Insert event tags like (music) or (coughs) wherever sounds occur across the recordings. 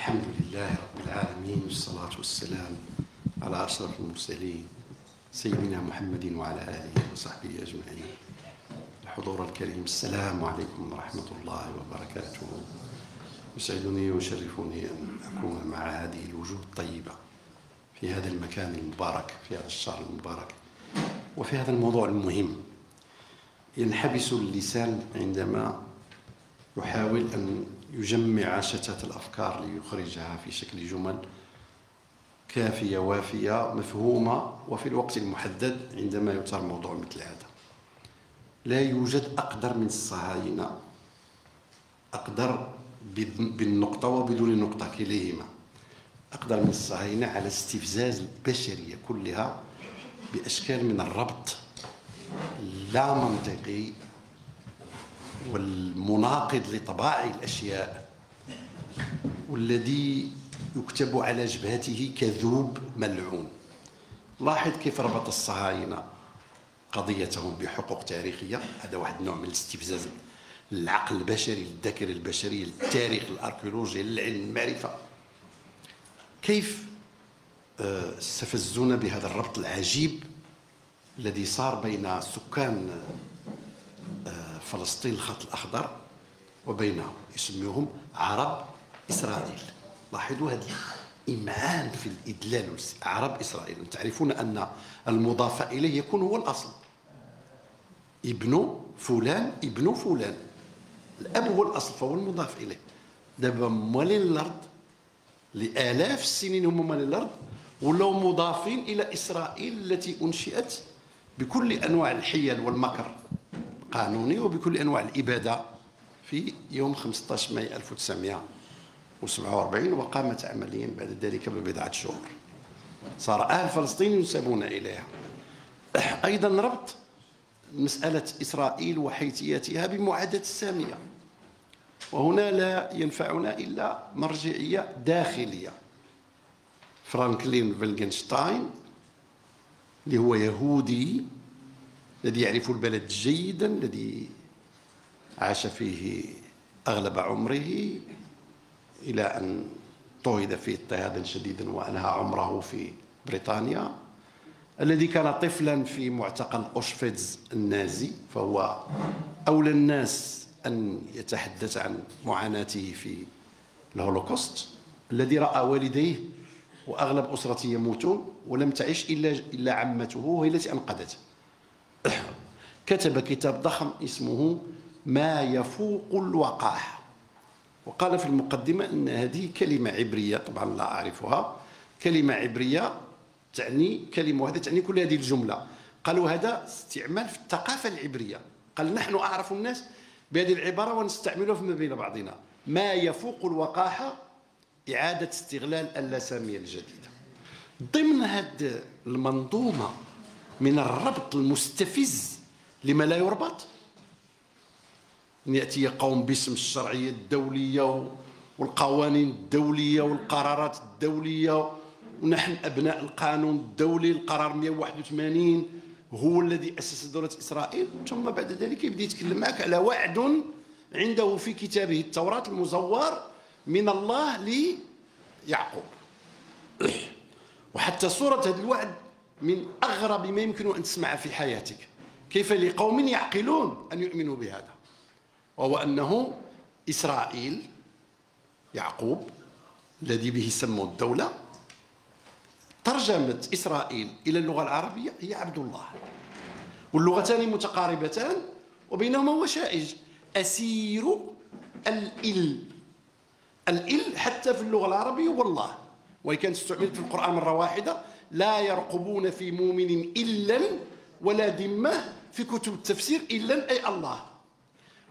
الحمد لله رب العالمين والصلاة والسلام على أشرف المرسلين سيدنا محمد وعلى آله وصحبه أجمعين. الحضور الكريم السلام عليكم ورحمة الله وبركاته. يسعدني ويشرفني أن أكون مع هذه الوجوه الطيبة في هذا المكان المبارك في هذا الشهر المبارك وفي هذا الموضوع المهم. ينحبس اللسان عندما يحاول أن يجمع شتات الأفكار ليخرجها في شكل جمل كافية وافية مفهومة وفي الوقت المحدد عندما يثار موضوع مثل هذا. لا يوجد أقدر من الصهاينة أقدر بالنقطة وبدون النقطة كليهما أقدر من الصهاينة على استفزاز البشرية كلها بأشكال من الربط لا منطقي والمناقض لطبائع الأشياء والذي يكتب على جبهته كذوب ملعون. لاحظ كيف ربط الصهاينة قضيتهم بحقوق تاريخية؟ هذا واحد النوع من الاستفزاز. العقل البشري الذكر البشري التاريخ الأركيولوجيا العلم المعرفة. كيف آه، استفزونا بهذا الربط العجيب الذي صار بين سكان فلسطين الخط الأخضر وبينهم يسميهم عرب إسرائيل. لاحظوا هذا الإمعان في الإدلال عرب إسرائيل. تعرفون أن المضاف إليه يكون هو الأصل. ابن فلان ابن فلان. الأب هو الأصل فهو المضاف إليه. دابا موالين الأرض لآلاف السنين هم موالين الأرض ولاو مضافين إلى إسرائيل التي أنشئت بكل أنواع الحيل والمكر. قانوني وبكل أنواع الإبادة في يوم 15 ماي 1947 وقامت عمليا بعد ذلك ببضعة شهور. صار أهل فلسطين ينسبون إليها. (clears throat) أيضا ربط مسألة إسرائيل وحيثياتها بمعاداه السامية. وهنا لا ينفعنا إلا مرجعية داخلية. فرانكلين فينكلشتاين اللي هو يهودي الذي يعرف البلد جيدا الذي عاش فيه أغلب عمره إلى أن اضطهد فيه اضطهادا شديدا وأنهى عمره في بريطانيا. الذي كان طفلا في معتقل أوشفيتز النازي فهو أولى الناس أن يتحدث عن معاناته في الهولوكوست. الذي رأى والديه وأغلب أسرته يموتون ولم تعش إلا إلا عمته وهي التي أنقذته. (coughs) كتب كتاب ضخم اسمه ما يفوق الوقاحة وقال في المقدمة أن هذه كلمة عبرية طبعا لا أعرفها. كلمة عبرية تعني كلمة واحدة تعني كل هذه الجملة. قالوا هذا استعمال في الثقافة العبرية. قال نحن أعرف الناس بهذه العبارة ونستعملها فيما بين بعضنا. ما يفوق الوقاحة إعادة استغلال اللسامية الجديدة. ضمن هذه المنظومة من الربط المستفز لما لا يربط. أن يأتي قوم باسم الشرعية الدولية والقوانين الدولية والقرارات الدولية ونحن أبناء القانون الدولي القرار 181 هو الذي أسس دولة إسرائيل. ثم بعد ذلك يبدأ يتكلم معك على وعد عنده في كتابه التوراة المزور من الله ليعقوب. (coughs) وحتى صورة هذا الوعد من أغرب ما يمكن أن تسمع في حياتك. كيف لقوم يعقلون أن يؤمنوا بهذا؟ وهو أنه إسرائيل يعقوب الذي به سموا الدولة ترجمة إسرائيل إلى اللغة العربية هي عبد الله. واللغتان متقاربتان وبينهما وشائج. أسير الإل. الإل حتى في اللغة العربية والله. وإن كانت استعملت في القرآن مرة واحدة لا يرقبون في مؤمن إلا ولا ذمة في كتب التفسير إلا أي الله.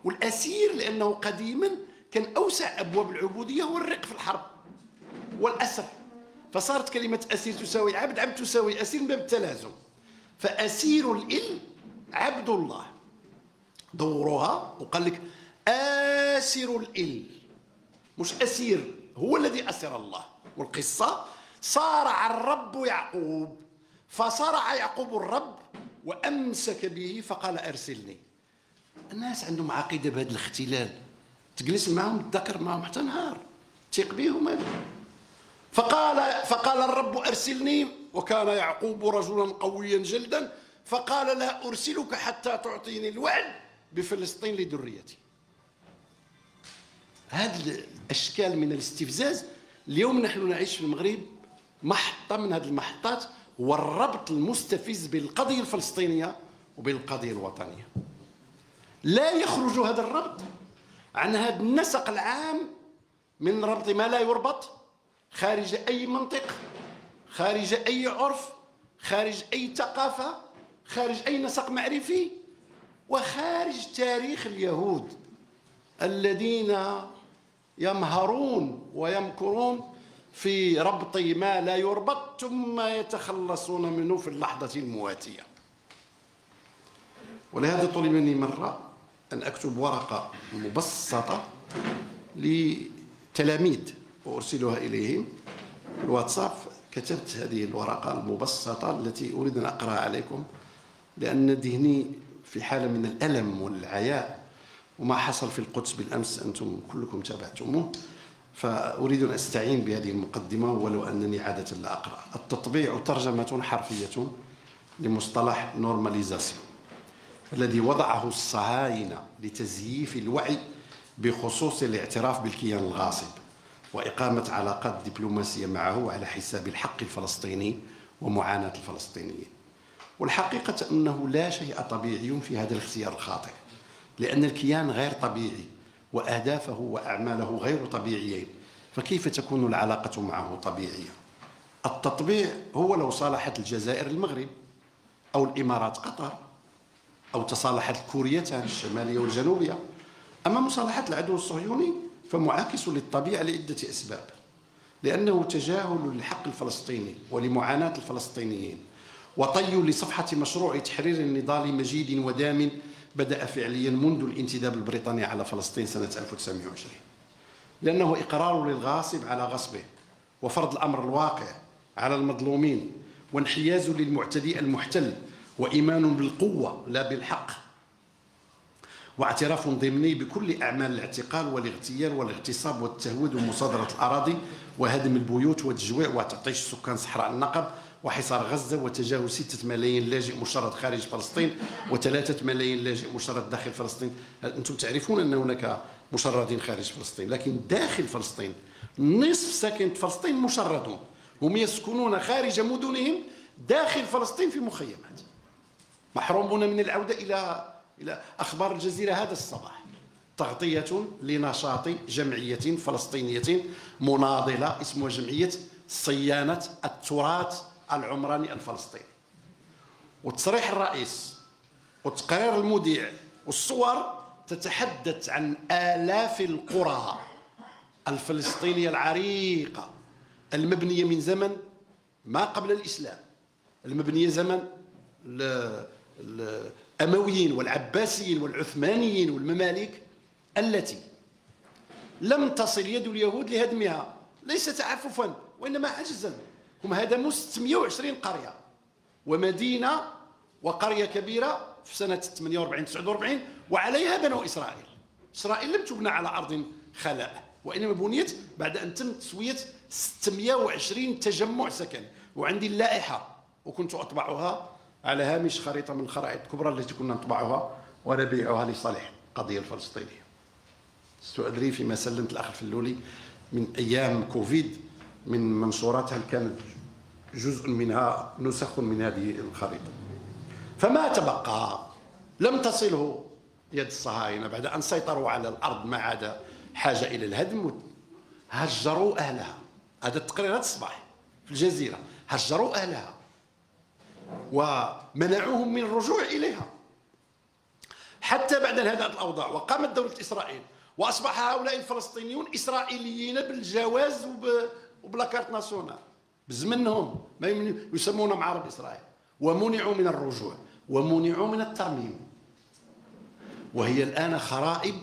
والأسير لأنه قديما كان أوسع أبواب العبودية هو الرق في الحرب والأسر. فصارت كلمة أسير تساوي عبد عبد تساوي أسير من باب التلازم. فأسير الإل عبد الله. دورها وقال لك آسر الإل. مش أسير هو الذي أسر الله. والقصة صارع الرب يعقوب فصرع يعقوب الرب وأمسك به فقال أرسلني. الناس عندهم عقيدة بهذا الاختلال. تجلس معهم تذكر معهم حتى نهار. ثق به وماله فقال فقال الرب أرسلني وكان يعقوب رجلا قويا جلدا فقال لا أرسلك حتى تعطيني الوعد بفلسطين لذريتي. هذه الأشكال من الاستفزاز. اليوم نحن نعيش في المغرب محطة من هذه المحطات هو الربط المستفز بين القضية الفلسطينية وبين القضية الوطنية. لا يخرج هذا الربط عن هذا النسق العام من ربط ما لا يربط خارج أي منطق خارج أي عرف خارج أي ثقافة خارج أي نسق معرفي وخارج تاريخ اليهود الذين يمهرون ويمكرون في ربط ما لا يربط ثم يتخلصون منه في اللحظة المواتية. ولهذا طلب مني مرة أن أكتب ورقة مبسطة لتلاميذ وأرسلها إليهم. في الواتساب كتبت هذه الورقة المبسطة التي أريد أن أقرأها عليكم لأن ذهني في حالة من الألم والعياء وما حصل في القدس بالأمس أنتم كلكم تابعتموه. فأريد أن أستعين بهذه المقدمة ولو أنني عادة لا أقرأ. التطبيع ترجمة حرفية لمصطلح نورماليزاسيون الذي وضعه الصهاينة لتزييف الوعي بخصوص الاعتراف بالكيان الغاصب وإقامة علاقات دبلوماسية معه على حساب الحق الفلسطيني ومعاناة الفلسطينيين. والحقيقة أنه لا شيء طبيعي في هذا الاختيار الخاطئ لأن الكيان غير طبيعي. وأهدافه وأعماله غير طبيعيين. فكيف تكون العلاقة معه طبيعية؟ التطبيع هو لو صالحت الجزائر المغرب أو الإمارات قطر أو تصالحت الكوريتان الشمالية والجنوبية. أما مصالحة العدو الصهيوني فمعاكس للطبيعة لعدة أسباب لأنه تجاهل للحق الفلسطيني ولمعاناة الفلسطينيين وطي لصفحة مشروع تحرير النضال مجيد ودام بدأ فعليا منذ الانتداب البريطاني على فلسطين سنة 1920 لأنه إقرار للغاصب على غصبه وفرض الأمر الواقع على المظلومين وانحياز للمعتدي المحتل وإيمان بالقوة لا بالحق. واعتراف ضمني بكل أعمال الاعتقال والاغتيال والاغتصاب والتهويد ومصادرة الأراضي وهدم البيوت والتجويع وتعطيش سكان صحراء النقب وحصار غزة وتجاوز ستة ملايين لاجئ مشرد خارج فلسطين وثلاثة ملايين لاجئ مشرد داخل فلسطين. أنتم تعرفون أن هناك مشردين خارج فلسطين؟ لكن داخل فلسطين نصف ساكنة فلسطين مشردون هم يسكنون خارج مدنهم داخل فلسطين في مخيمات. محرومون من العودة إلى إلى أخبار الجزيرة هذا الصباح. تغطية لنشاط جمعية فلسطينية مناضلة اسمها جمعية صيانة التراث العمراني الفلسطيني. وتصريح الرئيس وتقرير المذيع والصور تتحدث عن آلاف القرى الفلسطينية العريقة المبنية من زمن ما قبل الإسلام المبنية زمن الأمويين والعباسيين والعثمانيين والمماليك التي لم تصل يد اليهود لهدمها ليس تعففا وإنما عجزا. هم هدموا 620 قرية. ومدينة وقرية كبيرة في سنة 48 49 وعليها بنو إسرائيل. إسرائيل لم تبنى على أرض خلاء وإنما بنيت بعد أن تم تسوية 620 تجمع سكني وعندي اللائحة وكنت أطبعها على هامش خريطة من الخرائط الكبرى التي كنا نطبعها ونبيعها لصالح القضية الفلسطينية. أدري فيما سلمت الأخ الفلولي من أيام كوفيد. من منشوراتها كانت جزء منها نسخ من هذه الخريطة. فما تبقى؟ لم تصله يد الصهاينة بعد أن سيطروا على الأرض ما عاد حاجة إلى الهدم. هجروا أهلها. هذا التقرير هذا الصباح في الجزيرة. هجروا أهلها ومنعوهم من الرجوع إليها. حتى بعد هذه الأوضاع وقامت دولة إسرائيل وأصبح هؤلاء الفلسطينيون إسرائيليين بالجواز وب وبلا كارت ناسيونال. بزمنهم. ما يسمونهم عرب إسرائيل. ومنعوا من الرجوع. ومنعوا من الترميم. وهي الآن خرائب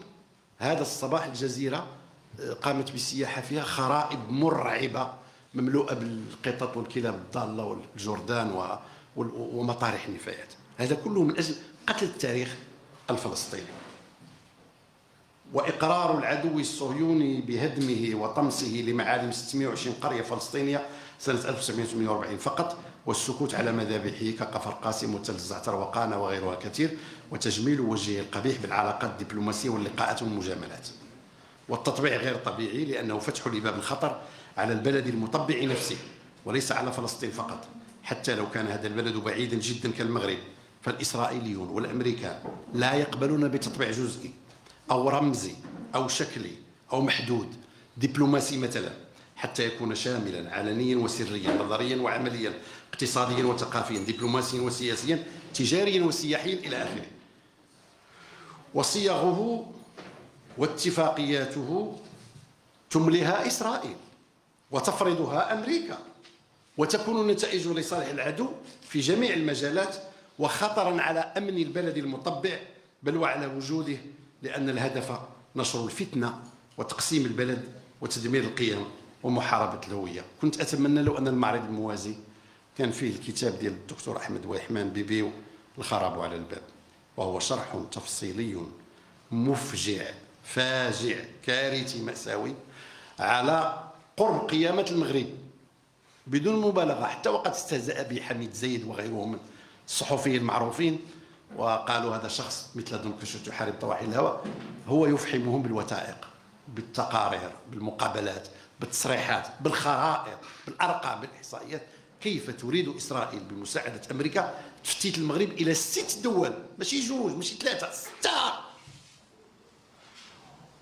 هذا الصباح الجزيرة آه، قامت بالسياحه فيها خرائب مرعبة مملوءة بالقطط والكلاب الضالة والجردان ومطارح النفايات. هذا كله من أجل قتل التاريخ الفلسطيني. وإقرار العدو الصهيوني بهدمه وطمسه لمعالم 620 قرية فلسطينية سنة 1948 فقط والسكوت على مذابحه كقفر قاسم وتل الزعتر وقانا وغيرها كثير وتجميل وجهه القبيح بالعلاقات الدبلوماسية واللقاءات والمجاملات. والتطبيع غير طبيعي لأنه فتح لباب الخطر على البلد المطبع نفسه وليس على فلسطين فقط. حتى لو كان هذا البلد بعيدا جدا كالمغرب فالإسرائيليون والأمريكان لا يقبلون بتطبيع جزئي. أو رمزي أو شكلي أو محدود دبلوماسي مثلا حتى يكون شاملا علنيا وسريا نظريا وعمليا اقتصاديا وثقافيا دبلوماسيا وسياسيا تجاريا وسياحيا إلى آخره. وصيغه واتفاقياته تمليها إسرائيل وتفرضها أمريكا وتكون النتائج لصالح العدو في جميع المجالات وخطرا على أمن البلد المطبع بل وعلى وجوده لأن الهدف نشر الفتنة وتقسيم البلد وتدمير القيم ومحاربة الهوية. كنت أتمنى لو أن المعرض الموازي كان فيه الكتاب ديال الدكتور أحمد ويحمان بيبيو الخراب على الباب وهو شرح تفصيلي مفجع فاجع كارثي مأساوي على قرب قيامة المغرب. بدون مبالغة حتى وقد استهزأ به حميد زيد وغيرهم من الصحفيين المعروفين وقالوا هذا شخص مثل دون كيشوت يحارب طواحين الهواء هو يفحمهم بالوثائق بالتقارير بالمقابلات بالتصريحات بالخرائط بالأرقام بالإحصائيات. كيف تريد إسرائيل بمساعدة أمريكا تفتيت المغرب إلى ست دول ماشي جوج ماشي ثلاثة ستة؟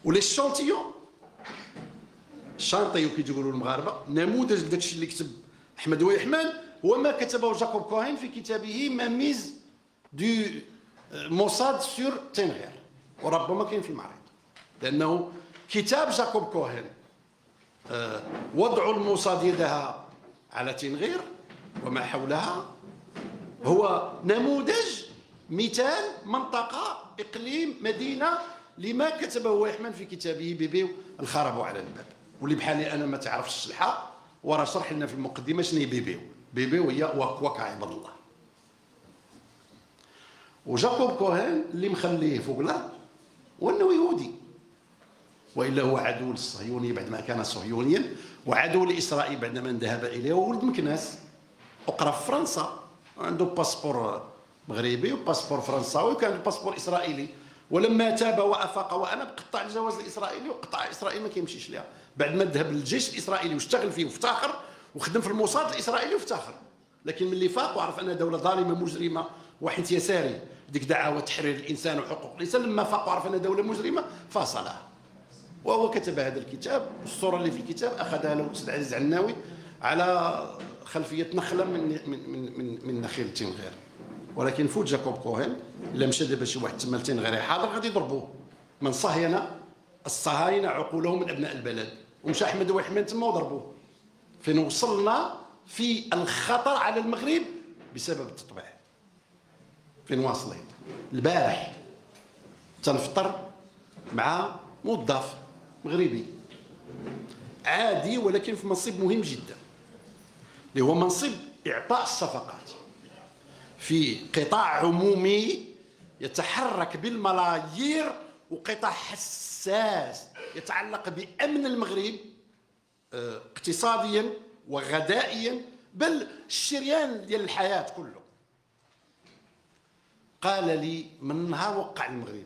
و les échantillons échantillon كي تقولوا المغاربة. نموذج داك الشيء اللي كتب أحمد ويحمان هو ما كتبه جاكوب كوهين في كتابه mainmise du Mossad sur Tinghir وربما كاين في المعرض. لأنه كتاب جاكوب كوهين آه، وضع الموساد يدها على تنغير وما حولها هو نموذج مثال منطقة إقليم مدينة لما كتبه ويحمان في كتابه بيبي الخرب على الباب. واللي بحالي أنا ما تعرفش الشلحة وراه شرح لنا في المقدمة شنو هي بيبيو. بيبيو هي وكوك عباد الله. وجاكوب كوهين اللي مخليه فوق الأرض وانه يهودي. وإلا هو عدو للصهيوني بعد ما كان صهيونيا وعدو لإسرائيل بعدما ذهب إليه وولد مكناس. وقرأ في فرنسا. عنده باسبور مغربي وباسبور فرنساوي وكان باسبور إسرائيلي. ولما تاب وأفاق وأناب قطع الجواز الإسرائيلي وقطع إسرائيل ما كيمشيش ليها. بعد ما ذهب للجيش الإسرائيلي واشتغل فيه وافتخر وخدم في الموساد الإسرائيلي وافتخر لكن ملي فاق وعرف انها دولة ظالمة مجرمة واحد يساري. ديك دعاوى تحرير الإنسان وحقوق الإنسان لما فاق وعرف أنها دولة مجرمه فاصلها. وهو كتب هذا الكتاب الصورة اللي في الكتاب أخذها له الأستاذ عزيز عناوي على خلفية نخلة من من من من, من نخيل تنغير ولكن فوت جاكوب كوهن إلا مشى دابا شي واحد تما لتنغير حاضر غادي يضربوه. من صهينه الصهاينة عقولهم من أبناء البلد. ومشى أحمد وحمان تما وضربوه. فين وصلنا في الخطر على المغرب بسبب التطبيع. فين واصلين البارح تنفطر مع موظف مغربي. عادي ولكن في منصب مهم جدا. اللي هو منصب إعطاء الصفقات. في قطاع عمومي يتحرك بالملايير وقطاع حساس يتعلق بأمن المغرب آه، اقتصاديا وغذائيا بل الشريان ديال الحياة كله. قال لي من نهار وقع المغرب.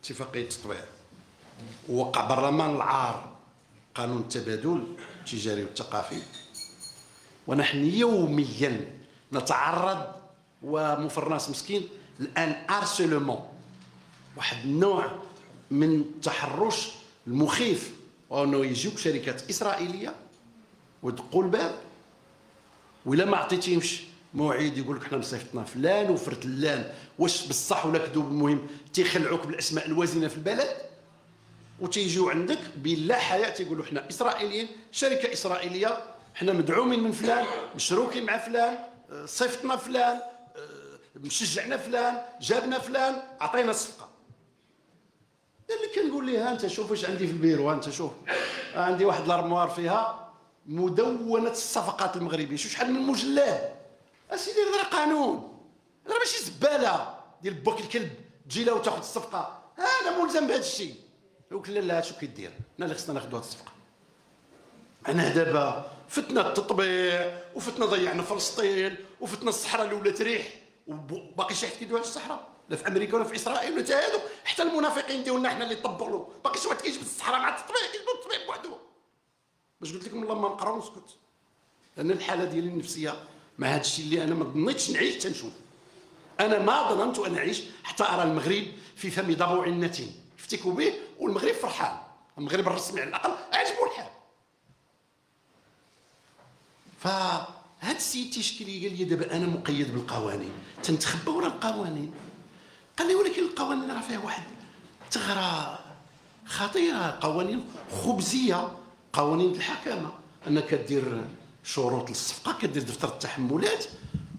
اتفاقية التطبيع. ووقع برلمان العار. قانون التبادل التجاري والثقافي. ونحن يوميا نتعرض ومفرناس مسكين الان أرسلمون. واحد النوع من التحرش المخيف. وأنه يجيوك شركات إسرائيلية وتقول الباب ولا ما عطيتيهمش. موعد يقول لك حنا مصيفطنا فلان وفرت لأن. واش بصح ولا كذوب المهم؟ تيخلعوك بالأسماء الوازنه في البلد وتيجيو عندك بلا حياء تيقولوا حنا إسرائيليين شركة إسرائيلية حنا مدعومين من فلان مشروكين مع فلان صيفطنا فلان مشجعنا فلان جابنا فلان عطينا الصفقة. اللي كنقول لها أنت شوف واش عندي في البيرو أنت شوف. عندي واحد الأرموار فيها مدونة الصفقات المغربية. شو شحال من مجلد أسيدي هذا قانون. هذا ماشي زبالة. ديال بوك الكلب تجي له وتاخذ الصفقة. أنا ملزم بهذا الشيء. قلت لا لا شو كيدير أنا اللي خصنا ناخذ هذه الصفقة. أنا دابا فتنا التطبيع وفتنا ضيعنا فلسطين وفتنا الصحراء اللي ولات ريح. وباقي شي حد كيدوي على الصحراء؟ لا في أمريكا ولا في إسرائيل ولا هادو. حتى المنافقين ديالنا حنا اللي طبقوا باقي شي واحد كيجبد الصحراء مع التطبيع كيجبد التطبيع بوحدو. باش قلت لكم والله ما نقرا ونسكت لأن الحالة ديالي النفسية مع هذا الشيء اللي أنا ما ظنيتش نعيش تنشوف. أنا ما ظننت أن أعيش حتى أرى المغرب في فم ضبوع النتين يفتكوا به؟ والمغرب فرحان. المغرب الرسمي على الأقل عجبو الحال. فهاد السيد تيشكي لي قال لي دابا أنا مقيد بالقوانين. تنتخبى ورا القوانين. قال لي ولكن القوانين راه فيها واحد ثغره خطيرة. قوانين خبزية قوانين الحكامة. أنك دير شروط للصفقة كدير دفتر التحملات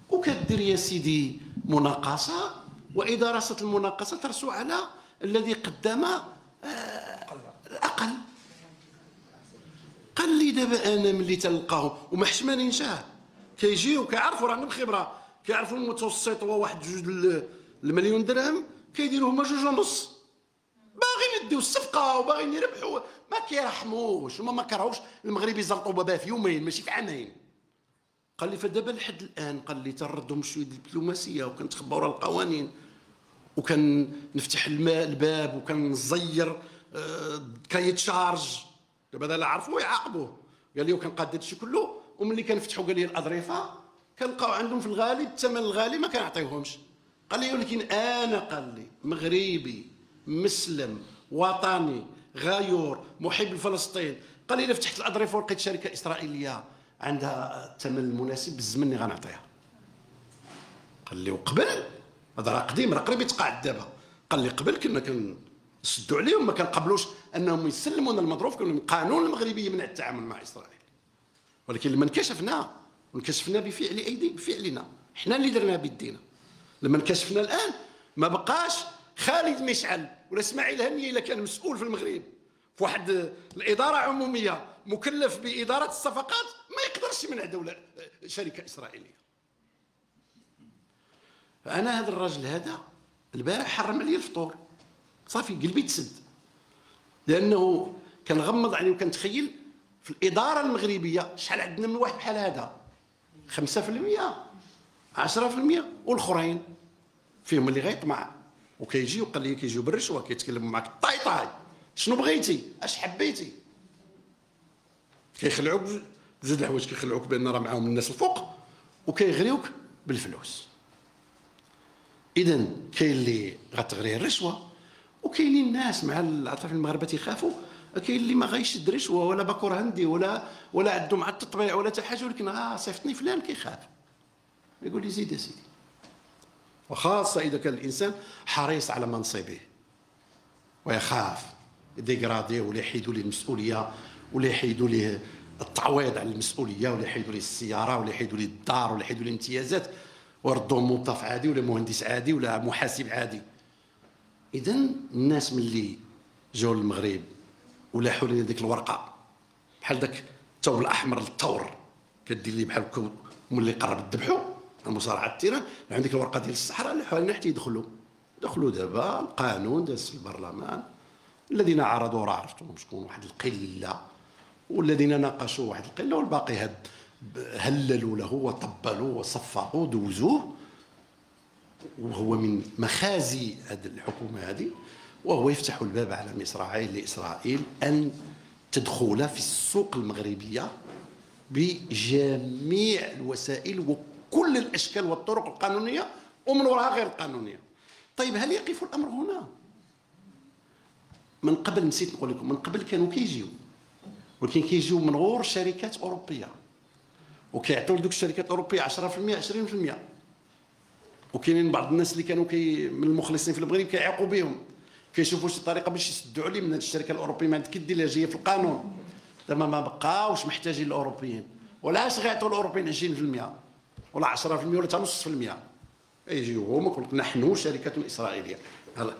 وكدير يا سيدي مناقصة. وإذا رست المناقصة ترسو على الذي قدم آه، الأقل. قال لي دابا أنا ملي تلقاهم وما حشمانين شاه كيجيو كيعرفوا راه عندهم خبره كيعرفوا المتوسط هو واحد جوج المليون درهم كيديروا هما جوج ونص. باغيين يديو الصفقة وباغيين يربحوا ما كيرحموش هما ما كرهوش المغرب يزلطوا باباه في يومين ماشي في عامين. قال لي فدابا لحد الآن قال لي تردهم شوية الدبلوماسية وكنتخبى ورا القوانين وكان نفتح الماء الباب وكان نزير آه، كايت شارج دابا هذا لا عرفوه يعاقبوه. قال لي وكان قاد هادشي كله وملي كنفتحوا قال لي الأظرفة كنلقاو عندهم في الغالب الثمن الغالي ما كنعطيوهمش. قال لي ولكن أنا قال لي مغربي مسلم وطني غيور محب لفلسطين قال لي فتحت الاظرفه ولقيت شركة إسرائيلية عندها الثمن المناسب بالزمن اللي غنعطيها. قال لي وقبل؟ هذا راه قديم راه قريب يتقاعد دابا. قال لي قبل كنا كنسدوا عليهم ما كنقبلوش أنهم يسلمونا المظروف كانوا القانون المغربي يمنع التعامل مع إسرائيل. ولكن لما انكشفنا وانكشفنا بفعل أيدي بفعلنا. حنا اللي درنا بيدينا لما انكشفنا الآن ما بقاش خالد مشعل ولا إسماعيل هنيه إلا كان مسؤول في المغرب. في واحد الإدارة عمومية مكلف بإدارة الصفقات ما يقدرش يمنع دولة شركة إسرائيلية. فانا هذا الراجل هذا البارح حرم علي الفطور. صافي قلبي تسد. لأنه كنغمض عيني وكنتخيل في الإدارة المغربية شحال عندنا من واحد بحال هذا. 5% 10% والآخرين فيهم اللي غيطمع. وكيجي وقال لي كيجيو بالرشوه كيتكلموا معك طاي طاي. شنو بغيتي؟ اش حبيتي؟ كيخلعوك بجوج الحوايج كيخلعوك بان راه معاهم الناس الفوق وكيغريوك بالفلوس. اذا كاين اللي غتغريه الرشوة وكاينين الناس مع الأطراف المغاربة تيخافوا كاين اللي ما غايشد رشوة ولا باكور عندي ولا ولا عندهم مع التطبيع ولا حتى حاجة ولكن آه صيفطني فلان كيخاف. يقول لي زيد يا سيدي. وخاصة إذا كان الإنسان حريص على منصبه ويخاف ديغرادي ولا يحيدوا ليه المسؤولية ولا يحيدوا ليه التعويض على المسؤولية ولا يحيدوا ليه السيارة ولا يحيدوا ليه الدار ولا يحيدوا ليه الامتيازات وردوا موظف عادي ولا مهندس عادي ولا محاسب عادي. اذا الناس ملي جاوا للمغرب ولاحوا لنا ديك الورقة بحال داك الثوب الأحمر للثور كدير لي بحال ملي قرب تذبحوا المصارعه التيران عندك الورقة ديال الصحراء اللي حوالينا حتى يدخلوا دخلوا دابا القانون داز في البرلمان. الذين عرضوا راه عرفتهم شكون واحد القلة. والذين ناقشوا واحد القلة والباقي هاد هللوا له وطبلوا وصفقوا دوزوه. وهو من مخازي هذه الحكومة هذه وهو يفتح الباب على مصراعي لإسرائيل أن تدخل في السوق المغربية بجميع الوسائل وكل الأشكال والطرق القانونية ومن وراها غير القانونية. طيب هل يقف الأمر هنا؟ من قبل نسيت نقول لكم من قبل كانوا كيجيو. ولكن كيجيو من غور شركات أوروبية. وكيعطيو لدوك الشركات الأوروبية 10% 20% وكاينين بعض الناس اللي كانوا كي من المخلصين في المغرب كيعيقوا بهم. كيشوفوا شي طريقة باش يسدوا عليه من الشركة الأوروبية ما عندك كدير جاية في القانون. دابا ما بقاوش محتاجين الأوروبيين. ولاش غيعطوا الأوروبيين 20% ولا 10% ولا حتى نص في المية. يجيو هما يقول لك نحن شركة إسرائيلية. هلا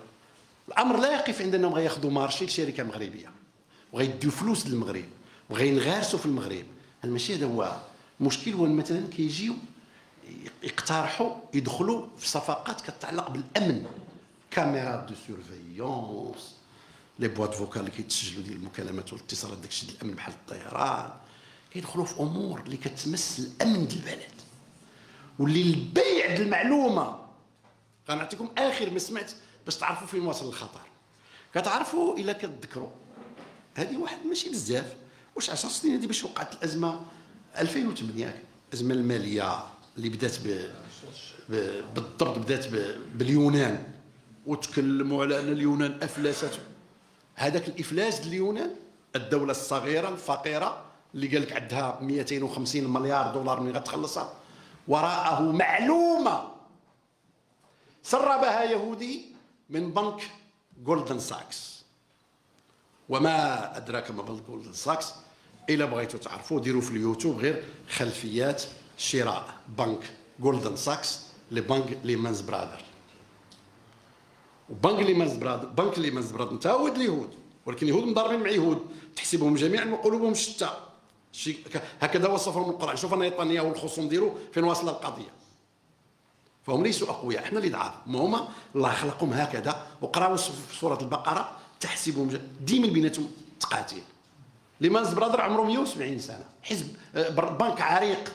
الأمر لا يقف عند انهم غياخذوا marché لشركة مغربية. وغيديو فلوس للمغرب. وغينغرسوا في المغرب. ماشي هذا هو المشكل هو مثلا كيجيو يقترحوا يدخلوا في صفقات كتعلق بالأمن. caméra de surveillance لي بواط فوكال اللي كيتسجلوا ديال المكالمات والاتصالات داكشي ديال الأمن بحال الطيران. كيدخلوا في أمور اللي كتمس الأمن ديال البلد. واللي البيع المعلومه غنعطيكم آخر ما سمعت باش تعرفوا فين واصل الخطر. كتعرفوا إلا كتذكروا. هذه واحد ماشي بزاف. واش 10 سنين هذه باش وقعت الأزمة؟ 2008 الأزمة المالية اللي بدات ب... ب... بالضبط بدات ب... باليونان. وتكلموا على أن اليونان أفلست. هذاك الإفلاس اليونان الدولة الصغيرة الفقيرة اللي قال لك عندها 250 مليار دولار من غتخلصها وراءه معلومة. سربها يهودي من بنك جولدن ساكس وما أدراك ما بنك جولدن ساكس إلا بغيتوا تعرفوا ديروا في اليوتيوب غير خلفيات شراء بنك جولدن ساكس لبنك ليمانز برادر وبنك ليمانز برادر بنك ليمانز برادر حتى هو اليهود ولكن اليهود مضاربين مع يهود تحسبهم جميعا وقلوبهم شتى. هكذا وصفهم القران شوف نتنياهو والخصوم ديالو فين واصلة القضية. فهم ليسوا أقوياء إحنا اللي ضعاف ما هما الله خلقهم هكذا وقراو في سورة البقرة تحسبهم ديما بيناتهم تقاتل. ليمانز برادر عمره 170 سنة. حزب آه، بنك عريق.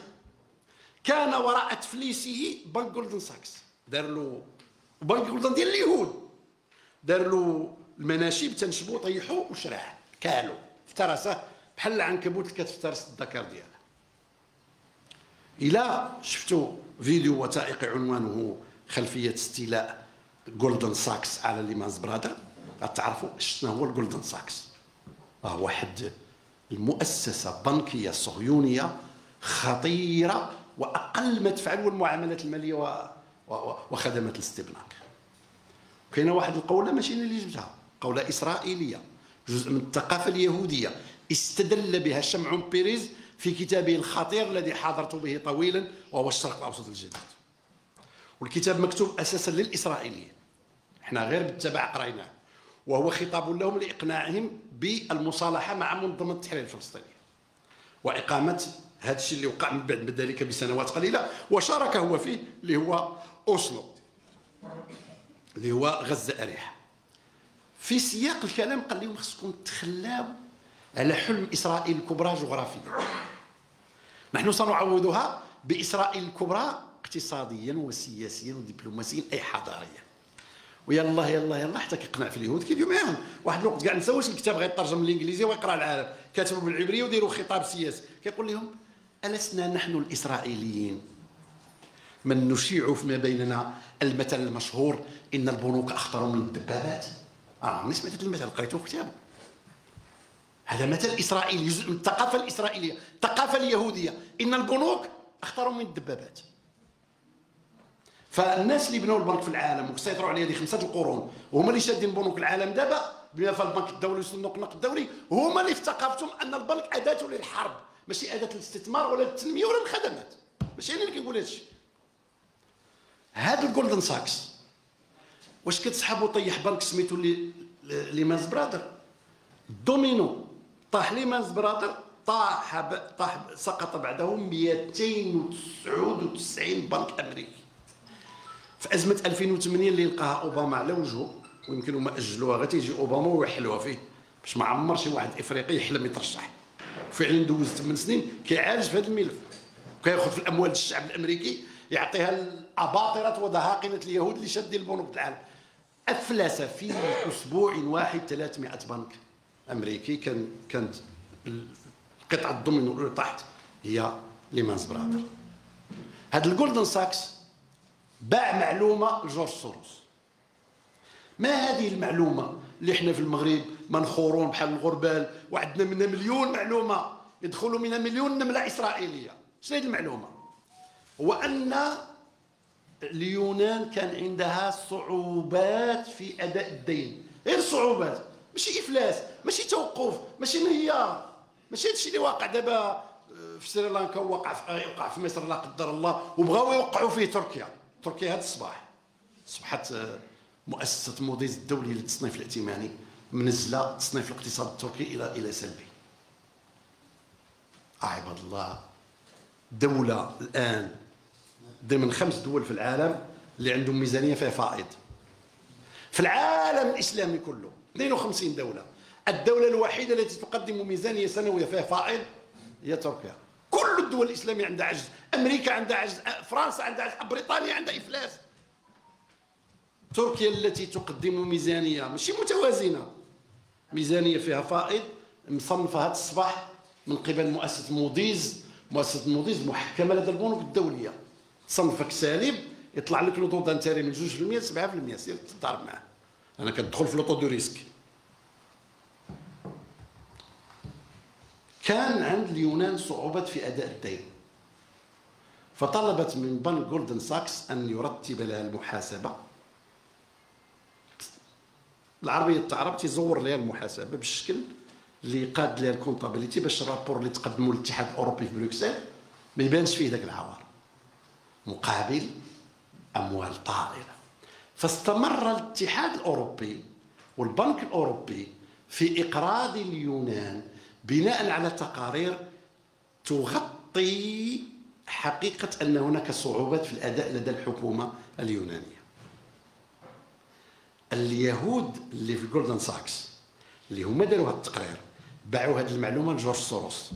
كان وراء تفليسه بنك جولدن ساكس دار له بنك جولدن ديال اليهود. دار له المناشيب تنشبوا طيحوا وشرح كالو. افترسه. بحال العنكبوت كتفترس الذكر ديالها. إلى شفتوا فيديو وثائقي عنوانه خلفية استيلاء جولدن ساكس على ليمانز برادر غتعرفوا شنو هو الجولدن ساكس راه واحد المؤسسة بنكية صهيونية خطيرة وأقل ما تفعل هو المعاملات المالية. وخدمات الاستبناك. كاينة واحد القولة ماشي أنا اللي جبتها قولة إسرائيلية جزء من الثقافة اليهودية. استدل بها شمعون بيريز في كتابه الخطير الذي حاضرت به طويلا وهو الشرق الأوسط الجديد والكتاب مكتوب أساسا للإسرائيليين. إحنا غير بالتبع قريناه وهو خطاب لهم لإقناعهم بالمصالحة مع منظمة التحرير الفلسطينية. وإقامة هذا الشيء اللي وقع من بعد ذلك بسنوات قليلة وشارك هو فيه اللي هو أوسلو اللي هو غزة أريحة. في سياق الكلام قال لهم خصكم تخلاو على حلم إسرائيل الكبرى جغرافيا. نحن سنعوضها بإسرائيل الكبرى اقتصاديا وسياسيا ودبلوماسيا أي حضاريا. ويلا يلا يلا حتى كيقنع في اليهود كيديروا معاهم واحد الوقت كاع نسى الكتاب غيترجم بالانجليزيه ويقرأ العالم. كاتبوا بالعبريه وديروا خطاب سياسي. كيقول لهم ألسنا نحن الإسرائيليين؟ من نشيع فيما بيننا المثل المشهور إن البنوك أخطر من الدبابات. آه سمعت هذا المثل قريته في كتابه. هذا مثل إسرائيلي جزء من الثقافة الإسرائيلية الثقافة اليهودية. إن البنوك أخطر من الدبابات. فالناس اللي بنوا البنك في العالم وسيطروا عليه هذه خمسة القرون وهما اللي شادين بنوك العالم دابا بما في البنك الدولي والصندوق النقد الدولي هما اللي في ثقافتهم أن البنك أداة للحرب. ماشي أداة للاستثمار ولا للتنمية ولا للخدمات. ماشي أنا اللي كنقول هذا الشيء هذا الجولدن ساكس واش كتسحب وطيح بنك سميتو ليمانز برادر؟ دومينو. طاح ليمانز برادر طاح طاح سقط بعده 299 بنك أمريكي. في أزمة 2008 اللي لقاها أوباما على وجهه ويمكن هما أجلوها غير تيجي أوباما ويحلوها فيه باش ما عمر شي واحد إفريقي يحلم يترشح. فعلا دوز 8 سنين كيعالج في هذا الملف. كياخذ في الأموال الشعب الأمريكي يعطيها الاباطره وضهاقنه اليهود اللي شادين البنوك العالم. أفلس في أسبوع واحد 300 بنك. أمريكي كان كانت قطعه الضمن اللي طاحت هي ليمانز برادر. هذا الجولدن ساكس باع معلومة لجورج سوروس. ما هذه المعلومة اللي إحنا في المغرب منخورون بحال الغربال؟ وعندنا منها مليون معلومة يدخلوا منها مليون نملة إسرائيلية. شنو هذه المعلومة؟ هو أن اليونان كان عندها صعوبات في أداء الدين. غير صعوبات. ماشي إفلاس ماشي توقف ماشي انهيار ماشي هادشي اللي واقع دابا آه، في سريلانكا وقع في وقع في مصر لا قدر الله وبغاو يوقعوا فيه تركيا. تركيا هذا الصباح اصبحت آه، مؤسسة موديز الدوليه للتصنيف الائتماني منزلة تصنيف الاقتصاد التركي إلى إلى سلبي. آه عباد الله دولة الآن ضمن خمس دول في العالم اللي عندهم ميزانية فيها فائض. في العالم الإسلامي كله. 52 دولة. الدولة الوحيدة التي تقدم ميزانية سنوية فيها فائض هي تركيا. كل الدول الإسلامية عندها عجز. أمريكا عندها عجز. فرنسا عندها عجز. بريطانيا عندها إفلاس. تركيا التي تقدم ميزانية ماشي متوازنة. ميزانية فيها فائض. مصنفه هذا الصباح من قبل مؤسسة موديز. مؤسسة موديز محكمة لدى البنوك الدولية. صنفك سالب. يطلع لك le taux d'intérêt من 2% ل 7% سير تضارب معاه. أنا كندخل في le taux de risque. كان عند اليونان صعوبات في أداء الدين. فطلبت من بنك جولدن ساكس أن يرتب لها المحاسبة. العربية التعرب تيزور لها المحاسبة بالشكل اللي قاد لها ال comptabilité باش ال rapport اللي تقدموا للاتحاد الأوروبي في بروكسل ما يبانش فيه ذاك العوار. مقابل أموال طائلة. فاستمر الاتحاد الأوروبي والبنك الأوروبي في إقراض اليونان بناء على تقارير تغطي حقيقة أن هناك صعوبات في الأداء لدى الحكومة اليونانية. اليهود اللي في جولدن ساكس اللي هما داروا هذا التقرير باعوا هذه المعلومة لجورج سوروس.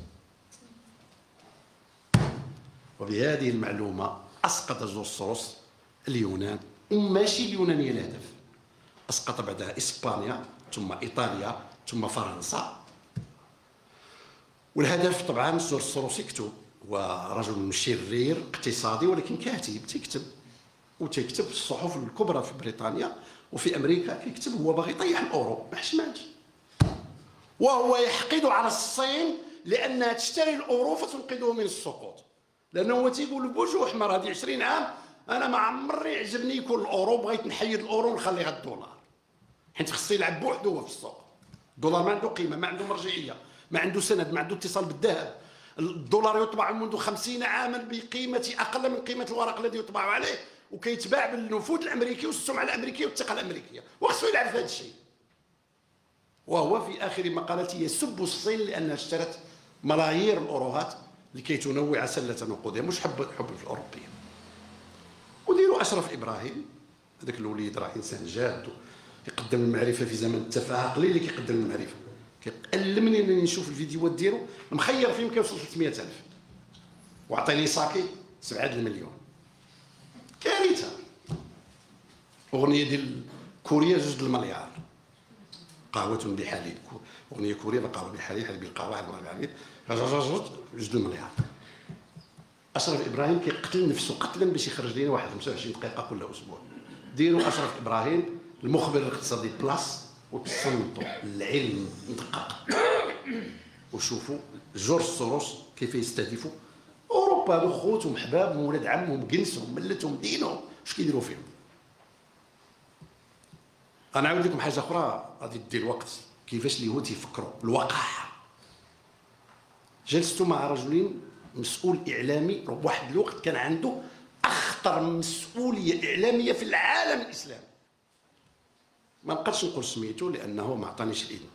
وبهذه المعلومة أسقط جورج سوروس اليونان. وماشي اليونانيه الهدف. أسقط بعدها إسبانيا ثم إيطاليا ثم فرنسا. والهدف طبعا جورج سوروس يكتب هو رجل شرير اقتصادي ولكن كاتب تكتب. وتكتب في الصحف الكبرى في بريطانيا وفي أمريكا كيكتب هو باغي يطيح الاورو ما حشماش وهو يحقد على الصين لأنها تشتري الاورو فتنقذه من السقوط. لأنه هو تيقول بوجوه حمر هذه 20 عام أنا ما عمري يعجبني يكون الأورو بغيت نحيد الأورو ونخليها الدولار. حيت خصو يلعب بوحده هو في السوق. الدولار ما عنده قيمة ما عنده مرجعية ما عنده سند ما عنده اتصال بالذهب. الدولار يطبع منذ خمسين عاما بقيمة أقل من قيمة الورق الذي يطبع عليه وكيتباع بالنفوذ الأمريكي والسمعة الأمريكية والثقة الأمريكية. وخصو يلعب في هذا الشيء. وهو في آخر مقالته يسب الصين لأنها اشترت ملايير الأوروهات لكي تنوع سلة نقودها. مش حب حب في الأوروبية وديروا أشرف إبراهيم. هذاك الوليد راه إنسان جاد يقدم المعرفة في زمن التفاهة قليل اللي كيقدم المعرفة. كيألمني إنني نشوف الفيديوهات ديالو مخير فيهم كيوصل 300000 وعطيني ساكي 7 المليون. كارثة. أغنية ديال كوريا جوج المليار. قهوة بحليب. أغنية كوريا بقهوة بحليب حليب القهوة حليب الحليب جوج المليار. أشرف إبراهيم كيقتل نفسه قتلا باش يخرج لنا واحد 25 دقيقة كل أسبوع. ديروا أشرف إبراهيم المخبر الاقتصادي بلاس وتصنتوا العلم مدقق وشوفوا جورج سوروس كيف يستهدفوا. أوروبا هذو خوتهم حبابهم ولاد عمهم جنسهم ملتهم دينهم. اش كيديروا فيهم؟ أنا نعاود لكم حاجة أخرى. غادي دير وقت كيفاش اليهود يفكروا. الواقع جلست مع رجل مسؤول إعلامي واحد الوقت كان عنده أخطر مسؤولية إعلامية في العالم الإسلامي. ما نقدرش نقول سميتو لأنه ما عطانيش الإذن.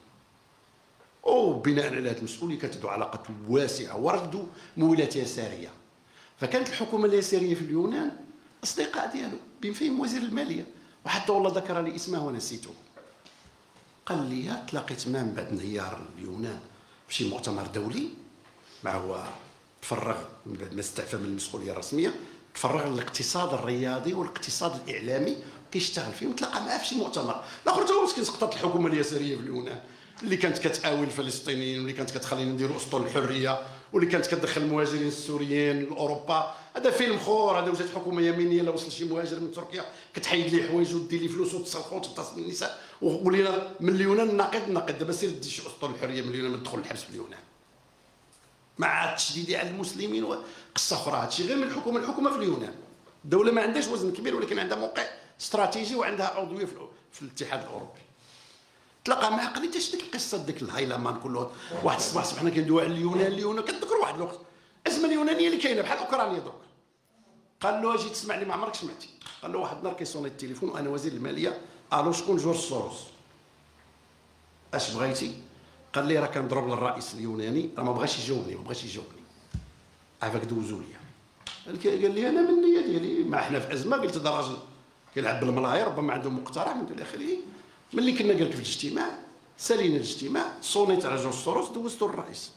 وبناء على هذه المسؤولية كانت علاقة واسعة وردوا مويلات يساريه فكانت الحكومة اليساريه في اليونان اصدقاء ديالو بين فيهم وزير المالية وحتى والله ذكر لي اسمه ونسيته قال لي تلاقيت من بعد انهيار اليونان في شي مؤتمر دولي مع هو تفرغ من بعد ما استعفى من المسؤولية الرسمية تفرغ للاقتصاد الرياضي والاقتصاد الإعلامي كيشتغل فيه وتلاقى معاه في شي مؤتمر. الآخر تا هو مسكين سقطت الحكومة اليسارية في اليونان اللي كانت كتاوي الفلسطينيين واللي كانت كتخلينا نديروا أسطول الحرية واللي كانت كتدخل المهاجرين السوريين لاوروبا هذا فيلم خور هذا وجات حكومة يمينية لو وصل شي مهاجر من تركيا كتحيد ليه حوايج ودير ليه فلوس وتصرفه وتتصل النساء ولينا من اليونان ناقد ناقد. دابا سير دي شي أسطول الحرية من اليونان تدخل الحبس في اليونان. مع التشديد على المسلمين وقصه أخرى. هادشي غير من الحكومة. الحكومة في اليونان. الدولة ما عندهاش وزن كبير ولكن عندها موقع استراتيجي وعندها عضويه في الاتحاد الأوروبي. تلقى معاه قال لي اش ديك القصة ديك الهايلامان كله واحد الصباح صبحنا كندوي على اليونان اليونان كتذكر واحد الوقت. الازمه اليونانية اللي كاينة بحال أوكرانيا درك قال له أجي تسمعني ما عمرك سمعتي. قال له واحد النهار كيصوني التليفون وأنا وزير المالية. ألو شكون؟ جورج سوروس. أش بغيتي؟ قال لي راه كنضرب للرئيس اليوناني راه ما بغاش يجاوبني ما بغاش يجاوبني. عافاك دوزوا لي قال لي أنا من النيه ديالي ما إحنا في أزمة قلت هذا راجل كيلعب بالملاير ربما عندهم مقترح من إلى اخره ملي كنا قال لك في الاجتماع سالينا الاجتماع صونيت على جورج سوروس دوزتو الرئيس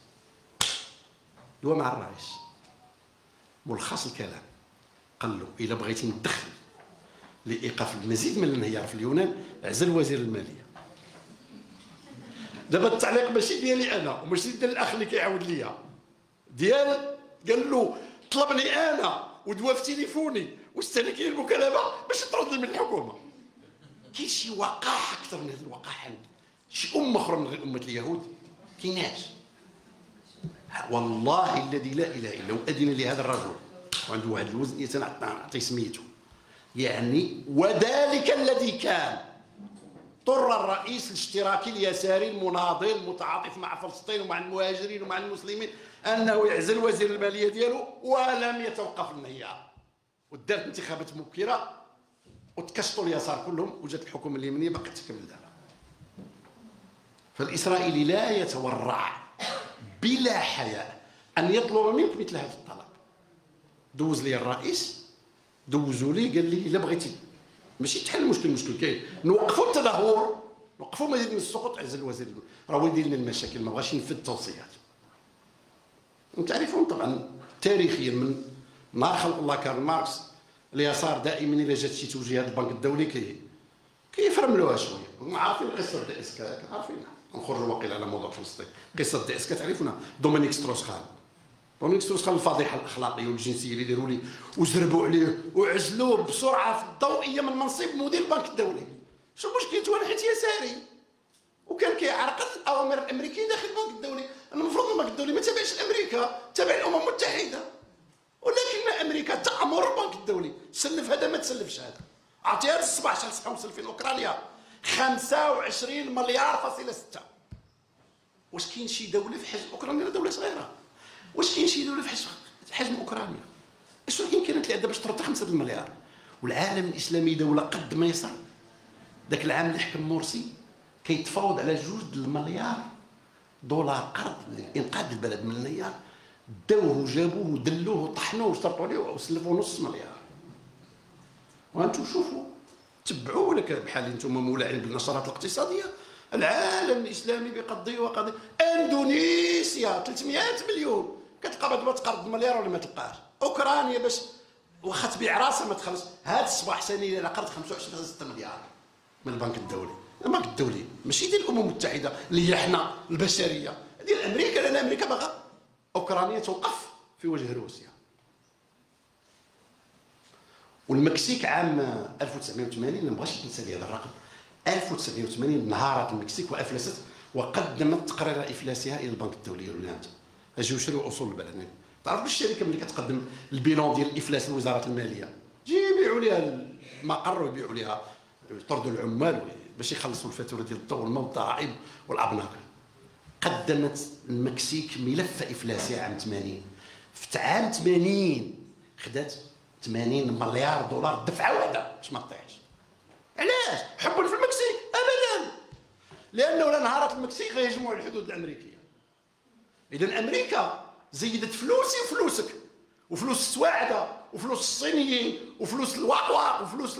دوا مع الرئيس. ملخص الكلام. قال له إلا بغيتي ندخل لإيقاف المزيد من الانهيار في اليونان عزل وزير المالية. دابا التعليق ماشي ديالي أنا وماشي ديال الأخ اللي كيعاود ليا. ديال قال له طلبني أنا ودوا في تليفوني واستهلك لي المكالمة باش تردني من الحكومة. كاين شي وقاحة أكثر من هذه الوقاحة؟ شي امه أخرى من غير أمة اليهود؟ كايناش. والله الذي لا إله إلا هو أذن لهذا الرجل وعنده واحد الوزن يتنعطي سميته. يعني وذلك الذي كان. اضطر الرئيس الاشتراكي اليساري المناضل المتعاطف مع فلسطين ومع المهاجرين ومع المسلمين انه يعزل وزير الماليه ديالو ولم يتوقف الانهيار ودارت انتخابات مبكره وتكشطوا اليسار كلهم وجات الحكومة اليمنيه باقي تكمل دابا. فالاسرائيلي لا يتورع بلا حياء ان يطلب منك مثل هذا الطلب. دوز لي الرئيس دوزوا لي قال لي إلا بغيتي. ماشي تحل المشكل؟ المشكل كاين. نوقفوا التدهور نوقفوا مزيد من السقوط عزل الوزير راه يدير لنا المشاكل ما بغاش ينفذ التوصيات تعرفون طبعا تاريخيا من نهار خلق الله كارل ماركس اليسار دائما إلا جات شي توجيهات البنك الدولي كي كيفرملوها شوية. عارفين قصة DSK عارفينها. نخرجوا واقيلا على موضوع فلسطين. قصة DSK تعرفونها دومينيك ستروس خان. دومينيك ستروس خان الفضيحه الأخلاقية والجنسية اللي داروا لي وزربوا عليه وعزلوه بسرعة في الضوئيه من منصب مدير البنك الدولي. شو مشكلته أنا حيت يساري وكان كيعرقل الأوامر الأمريكية داخل البنك الدولي. المفروض البنك الدولي ما تابعش لامريكا تابع الأمم المتحدة. ولكن أمريكا تأمر البنك الدولي. سلف هذا ما تسلفش هذا. عطيها الصباح شحال صحوا مسلفين أوكرانيا. 25 مليار فاصلة ستة. واش كاين شي دولة في حجم أوكرانيا دولة صغيرة؟ واش كاين شي دوله في حجم حجم أوكرانيا؟ اش الامكانيات اللي عندها باش ترد 5 المليار. والعالم الإسلامي دوله قد ما يصل. ذاك العام اللي حكم مرسي كيتفاوض على جوج المليار دولار قرض لإنقاذ البلد من الانهيار داوه وجابوه ودلوه وطحنوه وشرطوا عليه وسلفوه نص مليار. وأنتم شوفوا تبعوا ولا بحال أنتم مولعين بالنشرات الاقتصادية. العالم الإسلامي بقضيه وقضيه. إندونيسيا 300 مليون. بعد ما تقرض مليار ولا ما تلقاش أوكرانيا باش واخا تبيع راسها ما تخلص. هذا الصباح سنه إلى قرض 25 6 مليار من البنك الدولي. البنك الدولي ماشي ديال الأمم المتحدة اللي هي حنا البشرية. ديال أمريكا لأن أمريكا باغا أوكرانيا توقف في وجه روسيا. والمكسيك عام 1980 ما بغاش ننسى هذا الرقم. 1980 انهارت المكسيك وأفلست وقدمت تقرير إفلاسها إلى البنك الدولي الهولندي أجيو يشريو أصول البلد تعرف الشركة ملي كتقدم ال bilan ديال الافلاس لوزاره المالية؟ جي يبيعوا لها المقر ويبيعوا لها يطردوا العمال باش يخلصوا الفاتورة ديال الضوء والماء والضرائب والابناك قدمت المكسيك ملف افلاسها عام 80 في عام 80 خدات 80 مليار دولار دفعة واحدة. باش ما تطيحش. علاش؟ حبوا في المكسيك؟ ابدا. لأنه لا نهارات المكسيك غيهجموا على الحدود الأمريكية. إذا أمريكا زيدت فلوسي وفلوسك وفلوس السواعدة وفلوس الصينيين وفلوس الواقوا وفلوس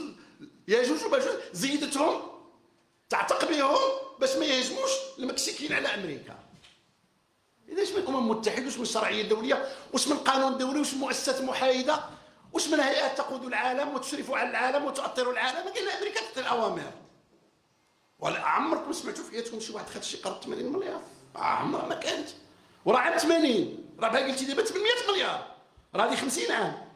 ياجوج وماجوج زيدتهم تعتق بهم باش ما يهجموش المكسيكيين على أمريكا. إذا اش من الامم المتحده واش من الشرعية الدولية؟ واش من قانون دولي واش من مؤسسات محايدة؟ واش من هيئات تقود العالم وتشرف على العالم وتؤطر العالم؟ قال أمريكا تعطي الأوامر. ولا عمركم سمعتوا في حياتكم شي واحد خد شي قرض 80 مليار؟ عمرها ما كانت. وراه عام 80 راه بها قلتي دابا 800 مليار. راه هذه 50 عام.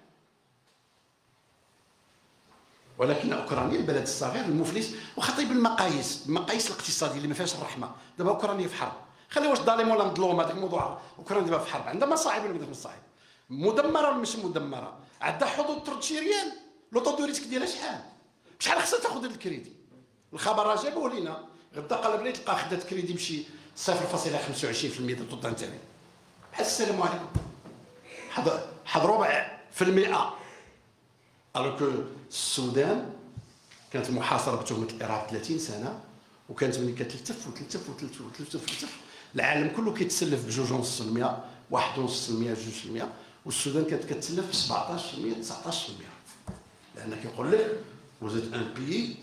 ولكن أوكرانيا البلد الصغير المفلس واخا طيب المقاييس. المقاييس الاقتصادية اللي ما فيهاش الرحمة. دابا أوكرانيا في حرب. خلي واش ظالم ولا مظلوم هذاك الموضوع. أوكرانيا دابا في حرب. عندها مصاعب ولا ما مصاعب؟ مدمرة ولا مش مدمرة؟ عندها حدود ترد شي ريال لوطودوريتك ديالها شحال؟ بشحال خصها تاخذ الكريدي؟ الخبر راه جابوه لينا غدا قلب لي تلقى خدات كريدي بشي 0.25% ديال التوطان تاعي بحال السلام عليكم. حض ربع في المئة. الوغ السودان كانت محاصرة بتهمه الارهاب 30 سنة وكانت ملي كتلتف وتلتف وتلتف وتلتف وتلتف العالم كله كيتسلف بجوج ونص المية واحد ونص المية جوج المية والسودان كانت كتسلف ب 17% 19% لأن كيقول لك êtes un pays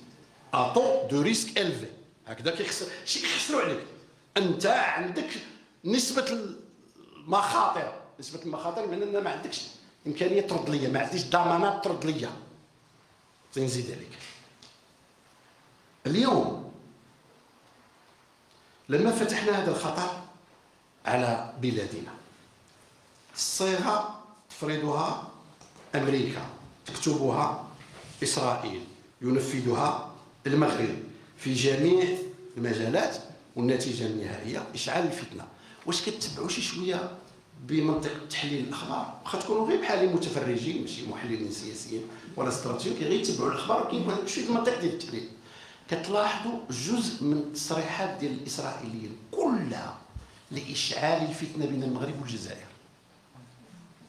à taux de risque élevé. هكذا كيخسر شي كيخسروا عليك. انت عندك نسبة المخاطر نسبة المخاطر من ان ما عندكش إمكانية ترد ليا ما عنديش ضمانات ترد ليا. نزيد عليك. اليوم لما فتحنا هذا الخطر على بلادنا الصيغة تفرضها أمريكا تكتبها إسرائيل ينفذها المغرب في جميع المجالات. والنتيجة النهائية إشعال الفتنة. واش كتبعوا شي شوية بمنطق تحليل الأخبار؟ واخا تكونوا غير بحالي متفرجين ماشي محللين سياسيين ولا استراتيجيين غير يتبعوا الأخبار وكاين شوية المنطق ديال التحليل. كتلاحظوا جزء من التصريحات ديال الإسرائيليين كلها لإشعال الفتنة بين المغرب والجزائر.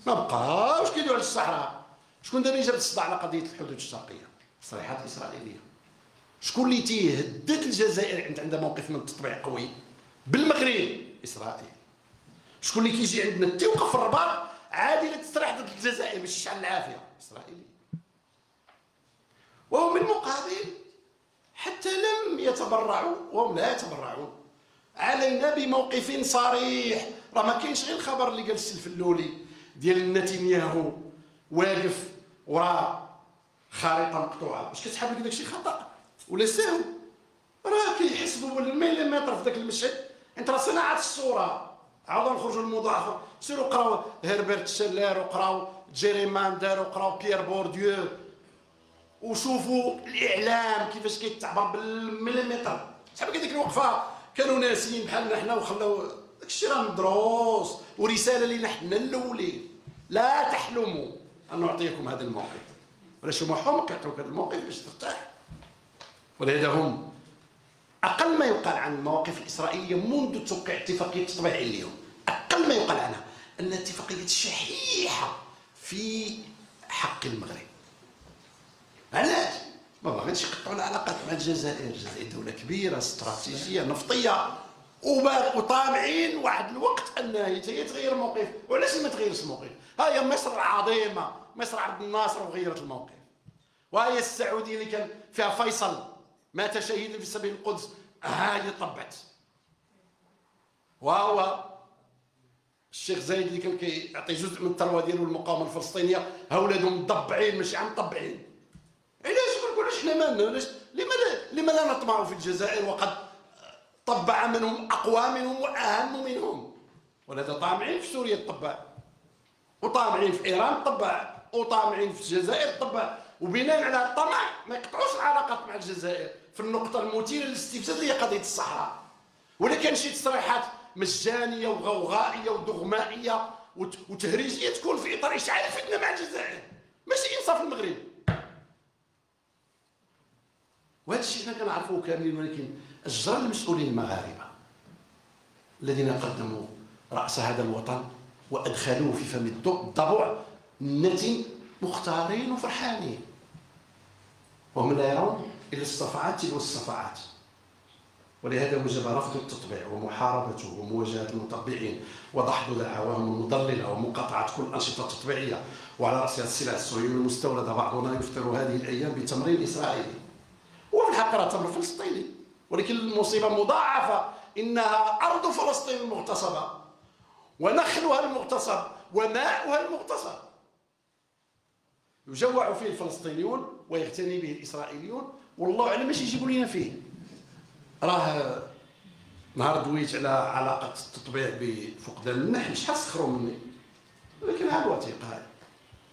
ما بقاوش كيدويو على الصحراء؟ شكون دابا جاب الصداع على قضية الحدود الشرقية؟ تصريحات اسرائيليه شكون اللي تيهدد الجزائر عند عندها موقف من التطبيع قوي؟ بالمغرب إسرائيل. شكون اللي كيجي عندنا تيوقف في الرباط؟ عادي لا ضد الجزائر باش يشعل العافيه إسرائيلي. وهم من المقابل حتى لم يتبرعوا وهم لا يتبرعون. علينا بموقف صريح. راه ما كاينش غير الخبر اللي قال السلف اللولي ديال نتنياهو واقف وراء خريطة مقطوعة. واش كتحب لك داكشي خطأ؟ ولا سهو راه كيحسبوا بالمليمتر في ذاك المشهد. انت راه صناعة الصورة. عاودوا نخرجوا للموضوع آخر. سيروا قراو هربرت شلر وقراو جيري ماندر وقراو بيير بورديو. وشوفوا الإعلام كيفاش كيتعبر بالمليمتر شحال ديك الوقفة. كانوا ناسيين بحالنا حنا وخلاو داكشي راه مدروس. ورسالة لينا حنا الاولين لا تحلموا. ان نعطيكم هذا الموقف. ولا شو حمق يعطوك هذا الموقف باش ترتاح. ولهذا هم أقل ما يقال عن المواقف الإسرائيلية منذ توقيع اتفاقية التطبيع اليوم. أقل ما يقال عنها. انها اتفاقيه شحيحه في حق المغرب. علاش؟ ما باغينش يقطعوا العلاقات مع الجزائر. الجزائر دولة كبيرة استراتيجية نفطية وطامعين واحد الوقت انها هي تغير الموقف. وعلاش ما تغيرش الموقف؟ ها هي مصر العظيمة. مصر عبد الناصر وغيرت الموقف. وهي السعودية اللي كان فيها فيصل. مات شهيدا في سبيل القدس ها هي طبعت. وهو الشيخ زايد اللي كان كيعطي جزء من الثروه ديالو للمقاومة الفلسطينية ها ولادهم مطبعين ماشي عم مطبعين. علاش كنقول حنا مالنا علاش؟ لماذا لما لا نطمع في الجزائر وقد طبع منهم أقوى منهم وأهم منهم. ولهذا طامعين في سوريا تطبع وطامعين في إيران تطبع وطامعين في الجزائر تطبع وبناء على الطمع ما يقطعوش العلاقات مع الجزائر. في النقطة المثيرة للاستفزاز هي قضية الصحراء. ولا كان شي تصريحات مجانية وغوغائية ودغمائية وتهريجية تكون في إطار اشعال الفتنة مع الجزائر. ماشي إنصاف المغرب. وهذا الشيء حنا كنعرفوه كاملين ولكن أجرى المسؤولين المغاربة الذين قدموا رأس هذا الوطن وأدخلوه في فم الضبع نتن مختارين وفرحانين. وهم لا يرون الصفعات تلو الصفعات ولهذا وجب رفض التطبيع ومحاربته ومواجهة المطبعين ودحض دعواهم المضلله ومقاطعه كل الانشطه التطبيعيه وعلى راسها السلع الصهيونيه المستورده بعضنا يفطر هذه الأيام بتمرين إسرائيلي. وفي الحق راه تمر فلسطيني. ولكن المصيبة مضاعفة. إنها أرض فلسطين المغتصبة. ونخلها المغتصب. وماؤها المغتصب. يجوع فيه الفلسطينيون ويغتني به الإسرائيليون. والله اعلم اش يجيبوا لنا فيه. راه نهار دويت على علاقة التطبيع بفقدان النحل شحال سخروا مني؟ ولكن ها الوثيقة هذه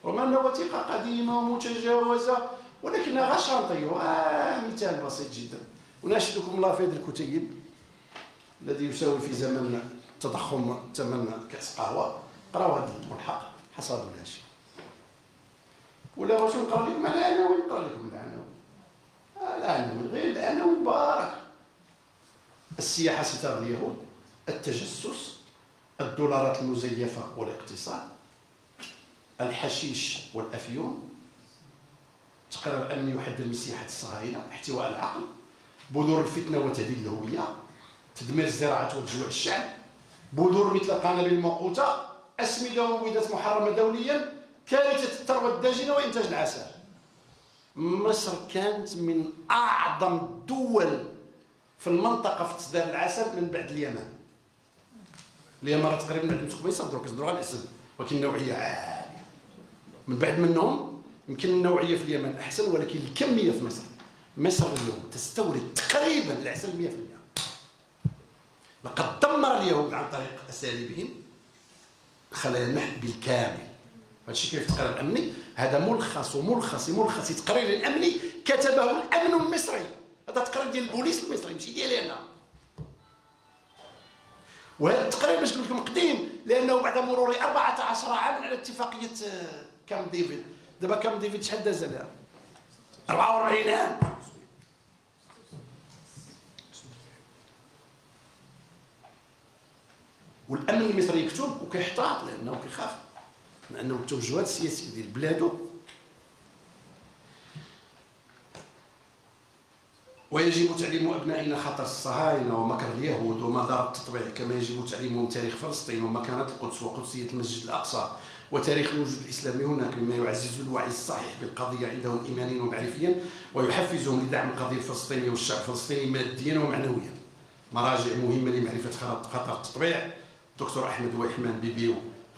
رغم انها وثيقه قديمة ومتجاوزة ولكنها غير شانطيه آه مثال بسيط جدا. وناشدكم الله في هذا الكتيب الذي يساوي في زمن تضخم ثمن كأس قهوة. قراو هذا الملحق حصاد الهاشم ولا واش نقرأ لكم؟ على العناوين نقرأ لكم العناوين العناوين غير العناوين بارك السياحة ستار اليهود التجسس الدولارات المزيفة والاقتصاد الحشيش والأفيون. تقرير الامني يحذر من سياحة الصهاينة احتواء العقل بذور الفتنة وتهديد الهوية تدمير الزراعة وتجوع الشعب بذور مثل القنابل الموقوته اسمده ومبيدات محرمة دوليا كارثة الثروة الداجنة وإنتاج العسل. مصر كانت من أعظم الدول في المنطقة في تصدير العسل من بعد اليمن. اليمن تقريبا عندهم تقريبا يصدروا كيصدروا على الاسد ولكن النوعية عالية. من بعد منهم يمكن النوعية في اليمن أحسن ولكن الكمية في مصر. مصر اليوم تستورد تقريبا العسل 100% لقد دمر اليهود عن طريق أساليبهم خلايا النحل بالكامل هادشي كيف التقرير الأمني؟ هذا ملخص وملخص ملخص التقرير الأمني كتبه الأمن المصري. هذا تقرير ديال البوليس المصري ماشي ديالي أنا وهذا التقرير باش قلت لكم قديم لأنه بعد مرور 14 عاما على اتفاقية آه، كام ديفيد. دابا كام ديفيد شحال داز عليها 44 عام. والأمن المصري يكتب وكيحتاط لأنه كيخاف. لأنه التوجهات السياسيه ديال بلادو ويجب تعليم أبنائنا خطر الصهاينة ومكر اليهود ومدار التطبيع كما يجب تعليمهم تاريخ فلسطين ومكانة القدس وقدسية المسجد الأقصى. وتاريخ الوجود الإسلامي هناك مما يعزز الوعي الصحيح بالقضية عندهم إيمانيا ومعرفيا ويحفزهم لدعم القضية الفلسطينية والشعب الفلسطيني ماديا ومعنويا. مراجع مهمة لمعرفة خطر التطبيع. دكتور أحمد ويحمان بيبيو.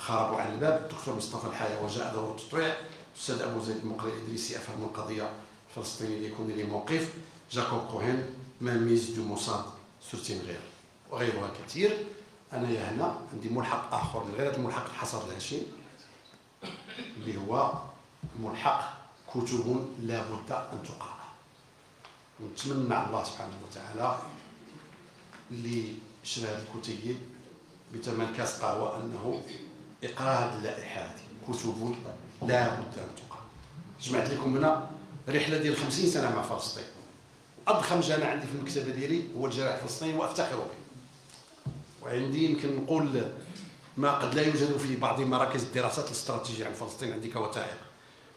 خربوا على الباب الدكتور مصطفى الحياة وجاء دور التطبيع الأستاذ أبو زيد المقري الإدريسي أفهم القضية الفلسطينية ليكون لي موقف. جاكوب كوهين ميز دو موساد سورتين غير. وغيرها كثير. انايا هنا عندي ملحق آخر من غير هذا الملحق الحصر الهشيم اللي هو ملحق كتب لابد أن تقرأ. ونتمنى الله سبحانه وتعالى اللي شرى الكتيب بثمن كاس قهوه أنه اقرا هذه اللائحه هذه كتب لابد أن تقرا جمعت لكم هنا رحلة ديال 50 سنة مع فلسطين. أضخم جناح عندي في المكتبة ديالي هو الجناح الفلسطيني وأفتخر به. وعندي يمكن نقول ما قد لا يوجد في بعض مراكز الدراسات الاستراتيجية عن فلسطين عندي كوثائق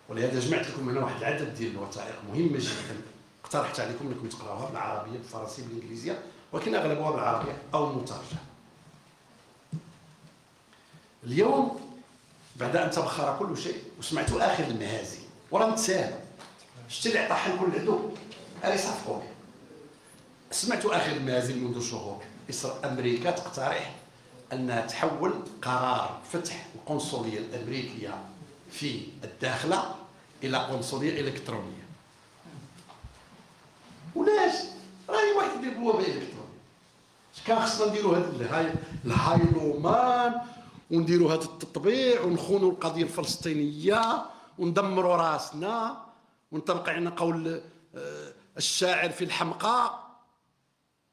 ولهذا جمعت لكم هنا واحد العدد ديال الوثائق مهمة جدا. اقترحت عليكم أنكم تقراوها بالعربية بالفرنسية بالإنجليزية ولكن أغلبها بالعربية أو مترجم اليوم بعد أن تبخر كل شيء وسمعت آخر المهازي وراه متساهل شتي اللي عطى حل كل عدو؟ أليس عفوا سمعت آخر المازل منذ شهور. أمريكا تقترح أنها تحول قرار فتح القنصلية الأمريكية في الداخلة إلى قنصلية إلكترونية. ولاش راهي واحد يدير بوابة إلكترونية كان خصنا نديرو هاد الهايلومان ونديرو هذا التطبيع ونخونوا القضية الفلسطينية وندمروا راسنا ونطبق عنا قول آه، الشاعر في الحمقى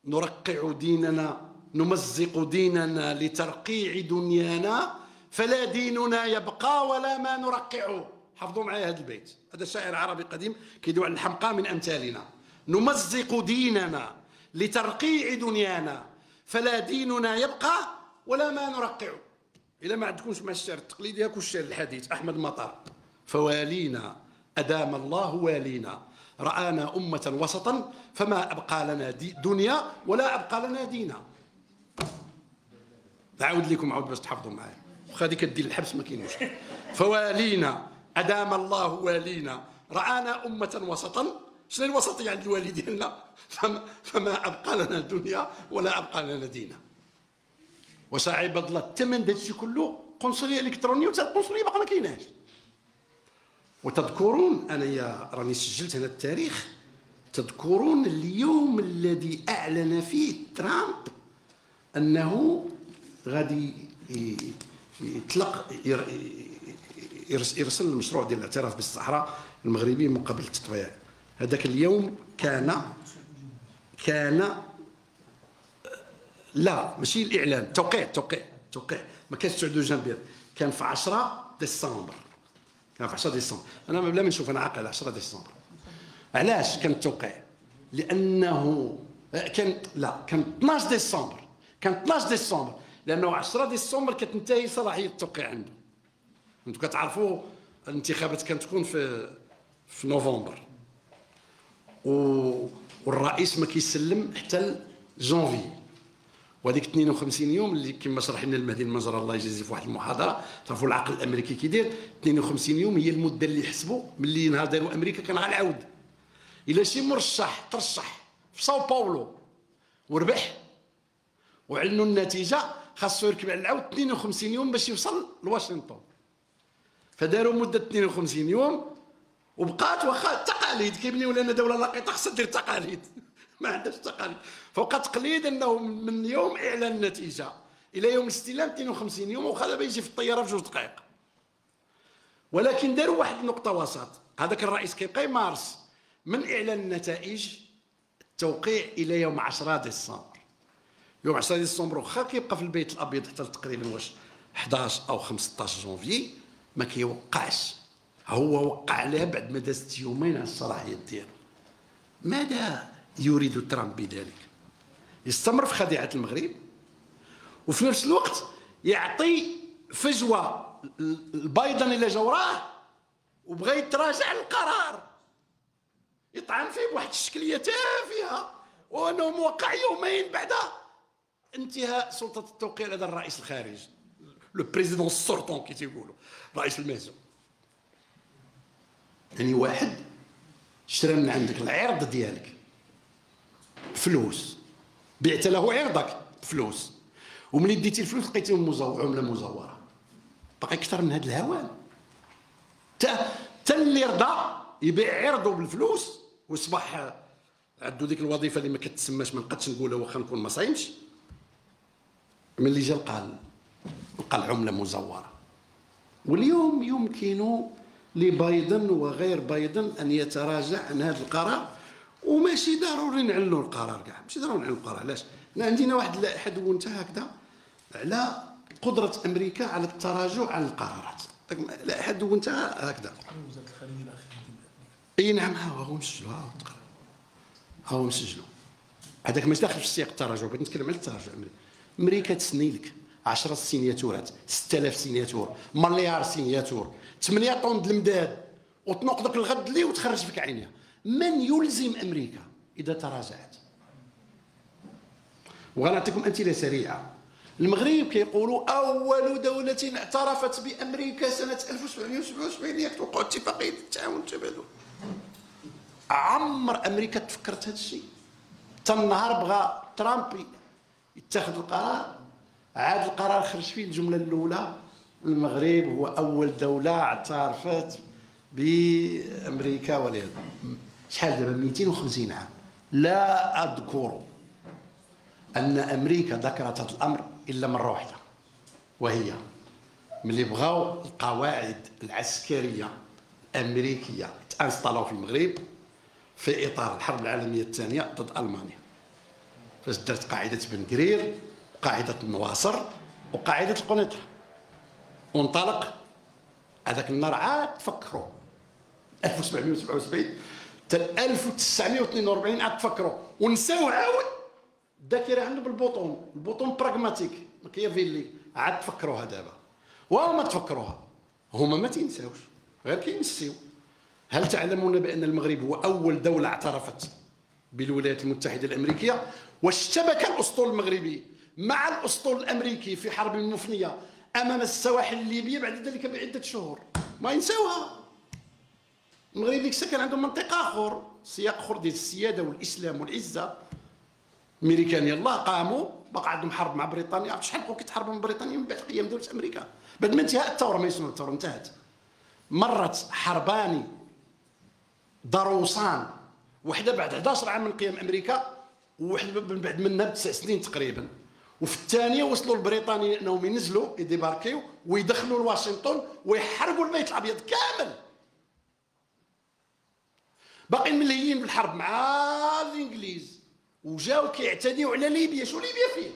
نرقع ديننا نمزق ديننا لترقيع دنيانا فلا ديننا يبقى ولا ما نرقعه حفظوا معي هذا البيت. هذا شاعر عربي قديم كيدعو عن الحمقى من أمثالنا. نمزق ديننا لترقيع دنيانا فلا ديننا يبقى ولا ما نرقعه إلا ما عندكمش مع الشعر التقليدي هاكو الشعر الحديث. أحمد مطر فوالينا أدام الله والينا. رآنا أمة وسطا فما أبقى لنا دنيا ولا أبقى لنا دينا. نعاود لكم عاود باش تحفظوا معايا. واخا هذيك كدير الحبس ما كاين مشكل فوالينا أدام الله والينا. رآنا أمة وسطا. شنو الوسطية عند الوالي ديالنا فما, فما أبقى لنا دنيا ولا أبقى لنا دينا. وساعي بضل الثمن داكشي كله قنصلية إلكترونية وتا القنصلية باقا ما كايناش. وتذكرون أنا يا راني سجلت هنا التاريخ تذكرون اليوم الذي أعلن فيه ترامب أنه غادي يطلق يرسل المشروع ديال الاعتراف بالصحراء المغربي من قبل التطبيع. هذاك اليوم كان كان لا ماشي الإعلان. توقيع توقيع توقيع. ما كانش 9 جانفير كان في 10 ديسمبر. كان في 10 ديسمبر. أنا بلا ما نشوف أنا عاقل. 10 ديسمبر. علاش كان التوقيع لأنه كان لا كان 12 ديسمبر. كان 12 ديسمبر. لأنه 10 ديسمبر كتنتهي صلاحيه التوقيع عنده. أنتم كتعرفوا الانتخابات كانت تكون في في نوفمبر. و... والرئيس ما كيسلم حتى جونفي وهذيك 52 يوم اللي كما شرح لنا المهدي المجرى الله يجازيه في واحد المحاضرة تعرفوا العقل الأمريكي كيدير 52 يوم هي المدة اللي يحسبوا ملي نهار داروا أمريكا كان غنعاود إلا شي مرشح ترشح في ساو باولو وربح. وعلنوا النتيجة خاصو يركب على العود 52 يوم باش يوصل لواشنطن. فداروا مدة 52 يوم وبقات واخا التقاليد كيبنيو لنا دولة لقيطه خاصها دير تقاليد. ما عندهاش تقاليد فوقع تقليد إنه من يوم إعلان النتيجة إلى يوم الاستلام 52 يوم وخا دابا يجي في الطيارة في جوج دقائق. ولكن داروا واحد النقطة وسط. هذاك الرئيس كيبقى يمارس من إعلان النتائج التوقيع إلى يوم 10 ديسمبر. يوم 10 ديسمبر واخا كيبقى في البيت الأبيض حتى تقريبا واش 11 أو 15 جونفي ما كيوقعش. هو وقع عليها بعد ما دازت يومين على الصلاحيات ديالو. ماذا؟ يريد ترامب بذلك. يستمر في خديعة المغرب وفي نفس الوقت يعطي فجوه البايدن إلى جا وراه وبغى يتراجع القرار يطعن فيه بواحد الشكلية تافهه وأنه موقع يومين بعد انتهاء سلطة التوقيع لدى الرئيس الخارجي. le président sortant كي تيقولوا رئيس المهزوم. يعني واحد شرى من عندك العرض ديالك. فلوس. بعت له عرضك بفلوس وملي ديتي الفلوس لقيتيهم مزور عملة مزورة. باقي أكثر من هذا الهوان. تا اللي رضى يبيع عرضه بالفلوس وصبح عنده ديك الوظيفة اللي ما كتسماش ما نقدش نقولها واخا نكون ما صايمش. ملي جا لقى لقى العملة مزورة. واليوم يمكن لبايدن وغير بايدن أن يتراجع عن هذا القرار. وماشي ضروري نعلنوا القرار كاع ماشي ضروري نعلنوا القرار علاش؟ عندنا واحد حد انت هكذا على قدرة أمريكا على التراجع عن القرارات. لا حد وانت هكذا. إي نعم ها هو مسجلوا ها هو مسجلوا هذاك ماشي داخل في سياق التراجع بغيت نتكلم على التراجع. أمريكا تسني لك 10 signatures 6000 signature مليار signature 8 طن المداد وتنقذك الغد لي وتخرج فيك عينيها. من يلزم أمريكا؟ إذا تراجعت. وغنعطيكم أمثلة سريعة. المغرب كيقولوا أول دولة اعترفت بأمريكا سنة 1777 هي توقع اتفاقية التعاون والتبادل عمر أمريكا تفكرت هذا الشيء. حتى النهار بغى ترامب يتخذ القرار. عاد القرار خرج فيه الجملة الأولى. المغرب هو أول دولة اعترفت بأمريكا واليد شحال دابا 250 عام. لا أذكر أن أمريكا ذكرت هذا الأمر إلا مرة واحدة وهي ملي بغاو القواعد العسكرية الأمريكية تانستالو في المغرب في إطار الحرب العالمية الثانية ضد ألمانيا. فاش درت قاعدة بن قرير قاعدة النواصر وقاعدة القنيطرة. وانطلق هذاك النهار عاد تفكروا 1777 حتى 1942 عاد تفكروا ونساو عاود الذاكره عنده بال bouton. ال bouton pragmatique. ماكيافيلي عاد تفكروها دابا. وهما تفكروها. هما ما تنساوش غير كينسيو. هل تعلمون بأن المغرب هو أول دولة اعترفت بالولايات المتحدة الأمريكية؟ واشتبك الأسطول المغربي مع الأسطول الأمريكي في حرب مفنيه أمام السواحل الليبية بعد ذلك بعدة شهور. ما ينساوها. المغرب ديك كان عندهم منطقة آخر سياق آخر ديال السيادة والإسلام والعزة. الميريكان يلاه قاموا بقى عندهم حرب مع بريطانيا. شحال بقاو كيتحاربوا مع بريطانيا من بعد قيام دولة أمريكا؟ بعد ما انتهاء الثورة ما يسمى الثورة انتهت. مرت حربان ضروسان وحدة بعد 11 عام من قيام أمريكا وواحده من بعد منها بتسع سنين تقريبا. وفي الثانية وصلوا البريطانيين إنهم ينزلوا يديباركيو ويدخلوا لواشنطن ويحرقوا البيت الأبيض كامل. باقيين ملهيين بالحرب مع الإنجليز. وجاو كيعتديوا على ليبيا. شو ليبيا فيه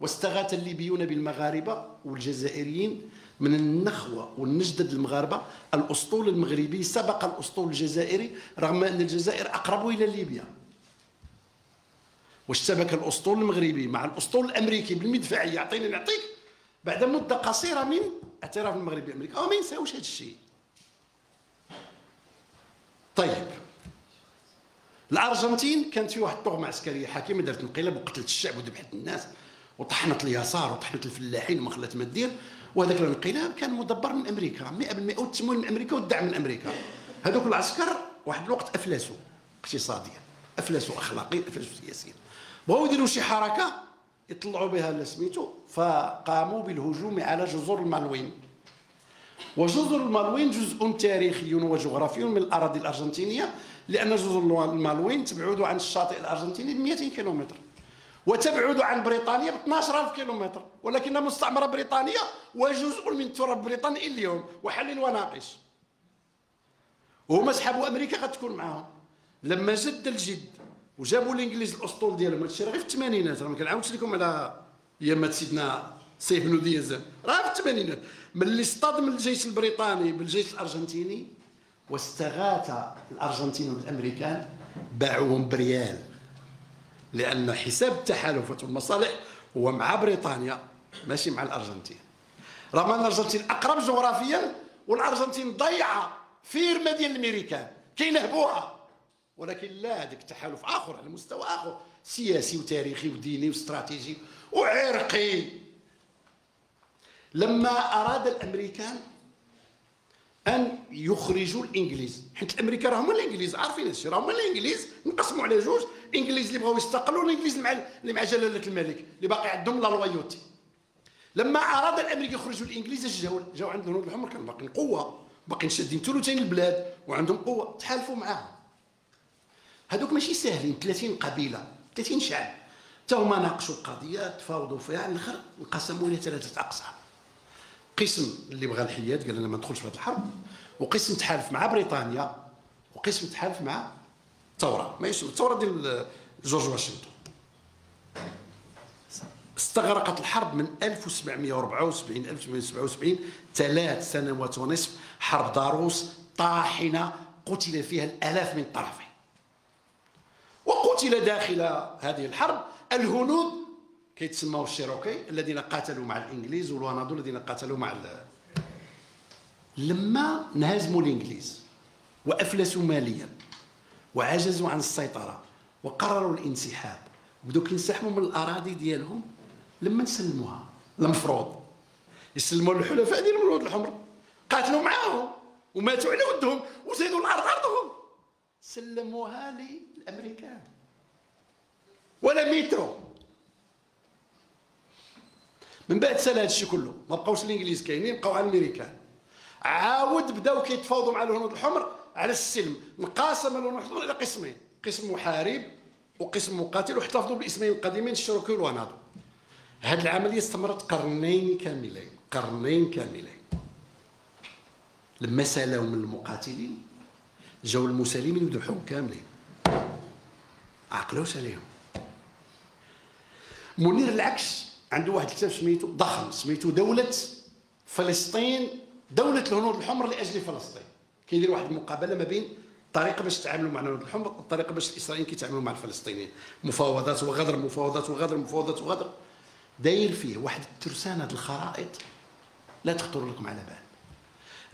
واستغاث الليبيون بالمغاربة والجزائريين من النخوة والنجدد المغاربة. الأسطول المغربي سبق الأسطول الجزائري رغم أن الجزائر أقرب إلى ليبيا. واشتبك الأسطول المغربي مع الأسطول الأمريكي بالمدفعية؟ يعطيني نعطيك بعد مده قصيره من اعتراف المغرب بأمريكا. ما ينساوش هذا الشيء. طيب. الأرجنتين كانت في واحد الطغمة عسكرية حاكمة دارت انقلاب وقتلت الشعب وذبحت الناس وطحنت اليسار وطحنت الفلاحين وما خلات ما دير. وهذاك الانقلاب كان مدبر من أمريكا 100% والتمويل من أمريكا والدعم من أمريكا. هذوك العسكر واحد الوقت افلسوا اقتصاديا افلسوا اخلاقيا افلسوا سياسيا بغاو يديروا شي حركة يطلعوا بها سميتو فقاموا بالهجوم على جزر المالوين وجزر المالوين جزء تاريخي وجغرافي من الأراضي الأرجنتينية لأن جزر المالوين تبعد عن الشاطئ الأرجنتيني ب 200 كيلومتر. وتبعد عن بريطانيا ب 12000 كيلومتر. ولكنها مستعمرة بريطانيه وجزء من التراب البريطاني اليوم وحل وناقش. وهما سحبوا أمريكا غتكون معاهم. لما جد الجد وجابوا الإنجليز الأسطول ديالهم هادشي راه غير في الثمانينات. راه ما كنعاودش لكم على ايامات سيدنا سيف ديازان راه في الثمانينات. ملي اصطدم الجيش البريطاني بالجيش الأرجنتيني واستغاث الأرجنتين والأمريكان باعوهم بريال. لأن حساب التحالفات والمصالح هو مع بريطانيا ماشي مع الأرجنتين. رغم أن الأرجنتين أقرب جغرافيا والأرجنتين ضيعة فيرما ديال الامريكان كينهبوها ولكن لا هذاك تحالف آخر على مستوى آخر. سياسي وتاريخي وديني واستراتيجي وعرقي. لما أراد الأمريكان أن يخرجوا الإنجليز. حيت الامريكان راهم الإنجليز عارفين هادشي راهم الإنجليز انقسموا على جوج الانجليز اللي بغاو يستقلوا والإنجليز مع اللي مع جلالة الملك اللي باقي عندهم la loyauté لما أراد الأمريكا يخرجوا الإنجليز اش جاو جاو عند الهنود الحمر كانوا باقيين قوة باقيين شادين ثلثين البلاد وعندهم قوة تحالفوا معاهم. هذوك ماشي ساهلين 30 قبيلة 30 شعب. حتى هما ناقشوا القضية تفاوضوا فيها على الآخر انقسموا إلى ثلاثة أقسام. قسم اللي بغى الحياد قال أنا ما ندخلش في هذه الحرب. وقسم تحالف مع بريطانيا. وقسم تحالف مع الثورة. ما يسمى الثورة ديال جورج واشنطن. استغرقت الحرب من 1774 1877 ثلاث سنوات ونصف حرب ضاروس طاحنة قتل فيها الآلاف من الطرفين. وقتل داخل هذه الحرب الهنود كيتسموا الشيروكي الذين قاتلوا مع الإنجليز والوانادو الذين قاتلوا مع لما انهزموا الإنجليز وأفلسوا ماليا وعجزوا عن السيطرة وقرروا الانسحاب بداو كينسحبوا من الأراضي ديالهم لما نسلموها المفروض. يسلموا الحلفاء ديالهم الورود الحمر. قاتلوا معاهم وماتوا على ودهم وزيدوا الأرض أرضهم. سلموها للأمريكان. ولا مترو. من بعد سال هذا الشيء كله. ما بقاوش الإنجليز كاينين بقاو على الأمريكان. عاود بداو كيتفاوضوا مع الهنود الحمر على السلم انقسم الهنود الحمر إلى قسمين قسم محارب وقسم مقاتل واحتفظوا بالإسمين القديمين الشروكي والوانادو. هذه العملية استمرت قرنين كاملين قرنين كاملين. لما سالوا من المقاتلين جاوا المسالمين وذبحوهم كاملين. عقلوش عليهم. منير العكس. عنده واحد الكتاب سميتو ضخم سميتو دولة فلسطين دولة الهنود الحمر لأجل فلسطين. كيدير واحد المقابلة ما بين الطريقة باش يتعاملوا مع الهنود الحمر والطريقة باش الإسرائيليين كيتعاملوا مع الفلسطينيين. مفاوضات وغدر مفاوضات وغدر مفاوضات وغدر. داير فيه واحد الترسانة الخرائط لا تخطر لكم على بال.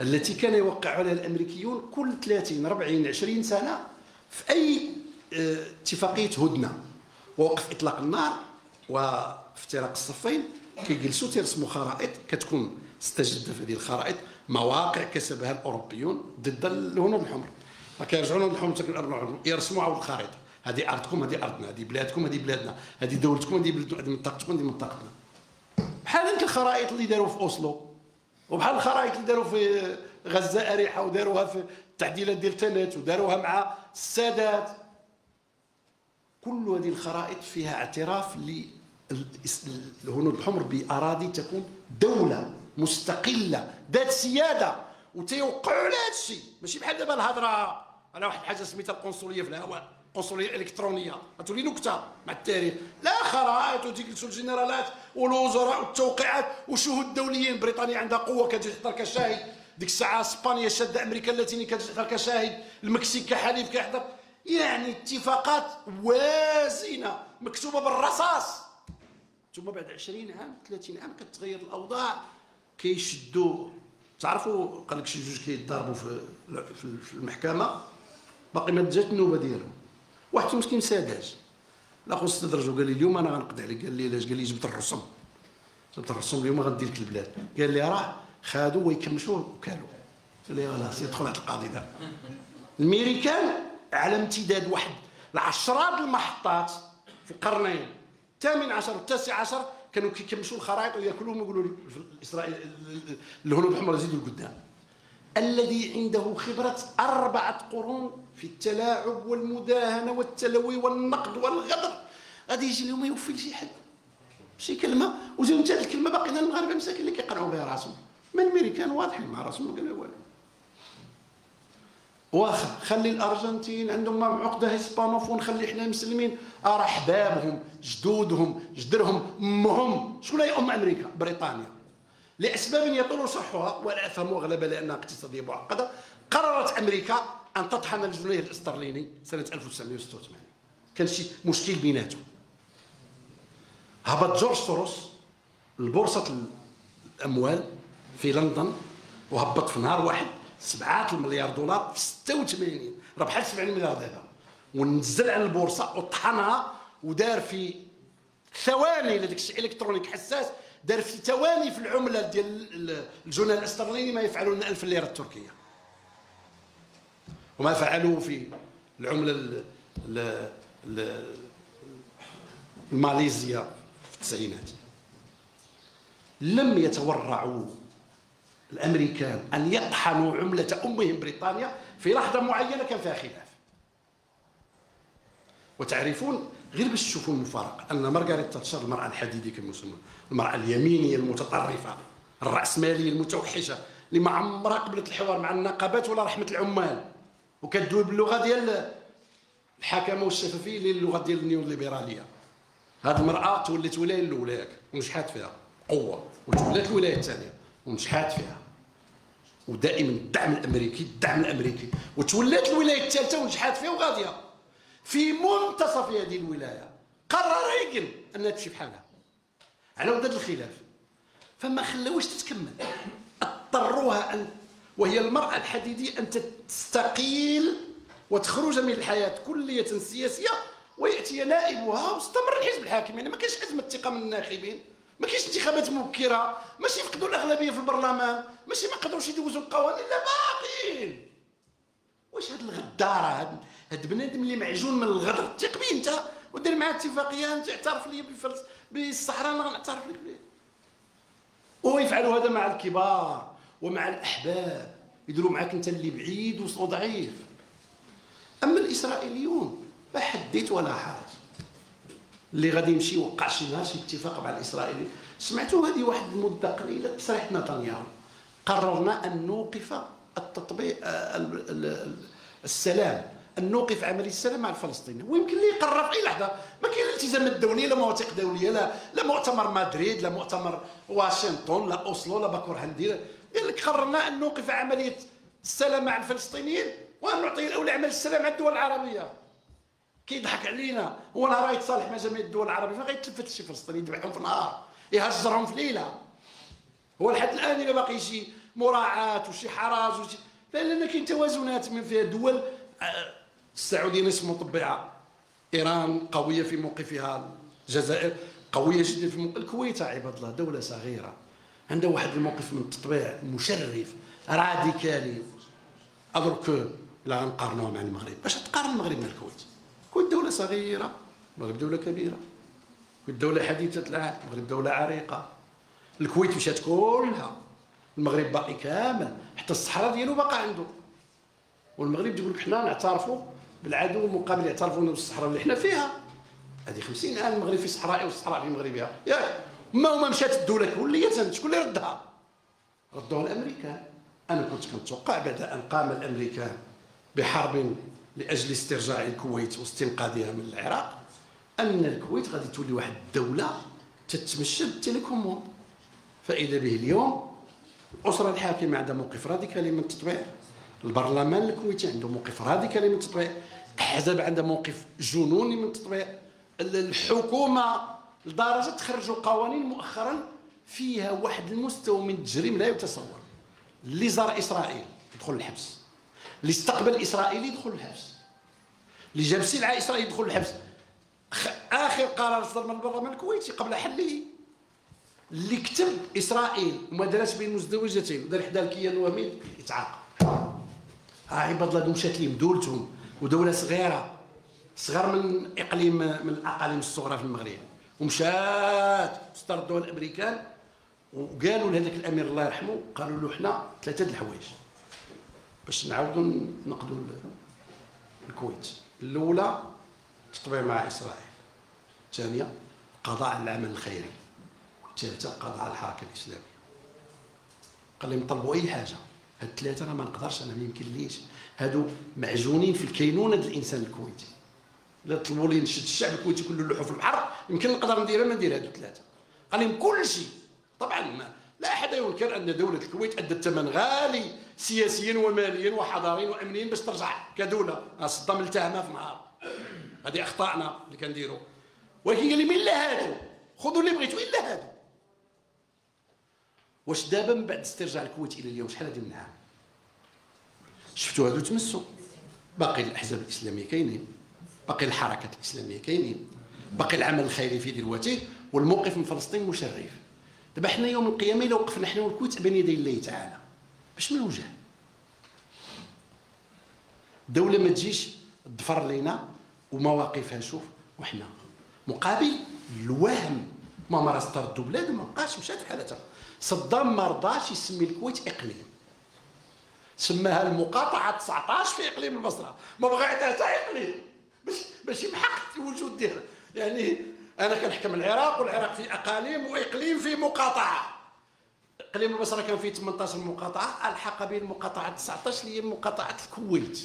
التي كان يوقع عليها الأمريكيون كل 30 40 20 سنة في أي آه، اتفاقية هدنة. ووقف إطلاق النار وافتراق الصفين كيجلسوا تيرسموا خرائط كتكون استجد في هذه الخرائط مواقع كسبها الأوروبيون ضد الهنود الحمر. فكيرجعوا الهنود الحمر يرسموا عاود الخريطه هذه أرضكم هذه أرضنا هذه بلادكم هذه بلادنا هذه دولتكم هذه هذه منطقتكم هذه منطقتنا. بحال هذيك الخرائط اللي داروا في أوسلو وبحال الخرائط اللي داروا في غزة أريحة وداروها في التعديلات ديال تنت وداروها مع السادات. كل هذه الخرائط فيها اعتراف للهنود الحمر بأراضي تكون دولة مستقلة ذات سيادة. وتيوقعوا على هذا الشيء ماشي بحال دابا الهضرة. على واحد الحاجة سميتها القنصلية في الهواء القنصليه الالكترونيه غتولي نكتة مع التاريخ. لا خرائط وتجلسوا الجنرالات والوزراء والتوقيعات وشهود دوليين بريطانيا عندها قوة كتجي تحضر كشاهد. ديك الساعة إسبانيا شادة أمريكا اللاتينية كتجي تحضر كشاهد. المكسيك كحليف كيحضر. يعني اتفاقات وازنة مكتوبة بالرصاص. ثم بعد 20 عام 30 عام كتغير الأوضاع كيشدوا تعرفوا قال لك شي جوج كيتضاربوا في في المحكمة باقي ما جات النوبه ديالهم. واحد مسكين ساداج لا خص تدرج وقال لي اليوم أنا غنقضي عليك. قال لي علاش؟ قال لي جبت الرسم. جبت الرسم اليوم غندير لك البلاد. قال لي راه خادوا ويكمشوا وكالوا قال لي خلاص يدخل هذا القاضي ذا الميريكان على امتداد واحد. العشرات المحطات في القرنين الثامن عشر والتاسع عشر كانوا كيكمشوا الخرائط ويأكلوهم ويقولوا إسرائيل الهنود الحمر زيدوا لقدام الذي عنده خبرة أربعة قرون في التلاعب والمداهنة والتلوي والنقد والغدر. غادي يجي اليوم يوفي شي حد. شي كلمة وزيد انت الكلمة باقيين المغاربة مساكين اللي كيقرعوا بها راسهم. من الميريكان واضحين مع راسهم ما قالوا والو. واخا خلي الأرجنتين عندهم عقدة هيسبانوفون خلي حنا مسلمين راه احبابهم جدودهم جدرهم أمهم. شكون هي ام أمريكا؟ بريطانيا. لأسباب يطول شرحها ولا أفهم اغلبها لأنها اقتصادية معقدة قررت أمريكا أن تطحن الجنيه الاسترليني سنة 1986 كان شي مشكل بيناتهم. هبط جورج سوروس لبورصه الأموال في لندن وهبط في نهار واحد. سبعات المليار دولار في 86 ربح 70 مليار دابا. ونزل على البورصة وطحنها ودار في ثواني لديك الشيء إلكترونيك حساس دار في ثواني في العملة ديال الجنيه الاسترليني ما يفعلون 1000 ليرة التركية. وما فعلوه في العملة الماليزيا في التسعينات. لم يتورعوا الأمريكان أن يطحنوا عملة أمهم بريطانيا في لحظة معينة كان فيها خلاف. وتعرفون غير باش تشوفوا المفارقة أن مارغريت تاتشر المرأة الحديدية كما يسمون المرأة اليمينية المتطرفة الرأسمالية المتوحشة اللي ما عمرها قبلت الحوار مع النقابات ولا رحمة العمال. وكدوي باللغة ديال الحكمة والشفافية اللي اللغة ديال النيو ليبراليه هذه المرأة تولت ولاية الأولى ونجحات فيها قوة وتولات الولاية الثانية. ونجحات فيها. ودائما الدعم الأمريكي الدعم الأمريكي. وتولات الولاية الثالثة ونجحات فيها وغادية. في منتصف هذه الولاية قرر ريغن أنها تمشي بحالها. على وداد الخلاف. فما خلاوش تتكمل. اضطروها ان وهي المرأة الحديدية أن تستقيل وتخرج من الحياة كلية سياسية ويأتي نائبها واستمر الحزب الحاكم. يعني ما كاينش أزمة ثقة من الناخبين. ما كاينش انتخابات مبكرة ماشي فقدوا الأغلبية في البرلمان ماشي ما قدروش يدوزوا القوانين لا باقيين. واش هاد الغدارة هاد هاد بنادم اللي معجون من الغدر تثق بيه أنت؟ ودير معاه اتفاقية أنت اعترف لي بالفلس بالصحراء أنا غنعترف لك به ويفعلوا هذا مع الكبار ومع الأحباب يديروا معاك أنت اللي بعيد وضعيف أما الإسرائيليون لا حديت ولا حرج اللي غادي يمشي يوقع شي نهار شي اتفاق مع الاسرائيليين سمعتوا هذه واحد المدة قليلة تصريح نتنياهو. قررنا أن نوقف التطبيق آه، السلام أن نوقف عملية السلام مع الفلسطينيين. ويمكن لي يقرر في أي لحظة. ما كاين الالتزامات الدوليه لا مواثيق دولية لا لا مؤتمر مدريد لا مؤتمر واشنطن لا أوسلو لا باكور هندي قال لك قررنا أن نوقف عملية السلام مع الفلسطينيين وأن نعطي الاولى عمليه السلام مع الدول العربية. كيضحك علينا. هو راه يتصالح مع جميع الدول العربية. فين غيتلفت شي فلسطيني يذبحهم في نهار يهجرهم في ليلة. هو لحد الآن إلا باقي شي مراعاة وشي حراج وشي. لأن كاين توازنات من فيها دول آه، السعودية نصف مطبعة. إيران قوية في موقفها. الجزائر قوية جدا في موقف. الكويت عباد الله دولة صغيرة. عندها واحد الموقف من التطبيع مشرف راديكالي. ادرك لا غنقارنوها مع المغرب. باش تقارن المغرب مع الكويت؟ الكويت دوله صغيرة المغرب دولة كبيرة الكويت دوله حديثة العهد المغرب دولة عريقة. الكويت مشات كلها المغرب باقي كامل حتى الصحراء ديالو باقا عنده والمغرب تقول لك حنا نعترفوا بالعدو المقابل يعترفون بالصحراء اللي حنا فيها. هذه 50 عام المغرب في صحراء والصحراء في مغربها. ياك ما هما مشات الدولة كليا شكون اللي ردها؟ ردوها الأمريكان. أنا كنت كنتوقع بعد أن قام الأمريكان بحرب لأجل استرجاع الكويت واستنقاذها من العراق أن الكويت غادي تولي واحد الدولة تتمشى بال télécommande فإذا به اليوم الاسره الحاكمه عندها موقف راديكالي من التطبيع البرلمان الكويتي عنده موقف راديكالي من التطبيع الأحزاب عندها موقف جنوني من التطبيع الحكومة لدرجة تخرجوا قوانين مؤخرا فيها واحد المستوى من التجريم لا يتصور. اللي زار إسرائيل يدخل الحبس. اللي استقبل اسرائيلي يدخل الحبس. اللي جاب سلعه إسرائيل يدخل الحبس. آخر قرار صدر من البرلمان الكويتي قبل حله اللي كتب إسرائيل وما دارش بين مزدوجتين ودار حدا الكيان الوهمي يتعاقب. ها عباد الله مشات لهم دولتهم ودولة صغيرة. صغر من إقليم من الأقاليم الصغرى في المغرب. ومشات الدول الامريكان وقالوا لهذاك الأمير الله يرحمه قالوا له حنا ثلاثة الحوايج. باش نعاودوا نقضوا الكويت. الأولى تطبيع مع إسرائيل. الثانية قضاء على العمل الخيري. الثالثة قضاء على الحركة الإسلامية. قال لهم طلبوا أي حاجة. هاد الثلاثة أنا ما نقدرش أنا ما يمكن ليش. هادو معجونين في الكينونة ديال الإنسان الكويتي. الا طلبوا لي نشد الشعب الكويتي كله نلوحو في البحر. يمكن نقدر نديرها ما ندير هادو ثلاثة قال لهم كل شيء. طبعا لا أحد ينكر أن دولة الكويت أدت ثمن غالي سياسيا وماليا وحضاريا وامنيا باش ترجع كدولة. صدام التهمها في نهار هذه أخطائنا اللي كنديروا. ولكن قال لي من الا هادو خذوا اللي بغيتوا إلا هادو. واش دابا من بعد استرجاع الكويت إلى اليوم شحال هذه من عام شفتوا هادو تمسوا. باقي الأحزاب الإسلامية كاينين. باقي الحركات الإسلامية كاينين. باقي العمل الخيري في دلوقتي والموقف من فلسطين مشرف. دابا حنا يوم القيامة إلا وقفنا حنا والكويت بين يدي الله تعالى. باش من وجه الدولة ما تجيش تظفر لينا ومواقفها شوف وحنا مقابل الوهم. ما مارس طردوا بلاد ما بقاش مشات حالتها صدام ما رضاش يسمي الكويت إقليم. سماها المقاطعة 19 في إقليم البصرة. ما بغى حتى إقليم. باش باش يمحق الوجود ديالها. يعني أنا كنحكم العراق والعراق في أقاليم وإقليم في مقاطعة. إقليم البصرة كان فيه 18 مقاطعة ألحق به المقاطعة 19 اللي هي مقاطعة الكويت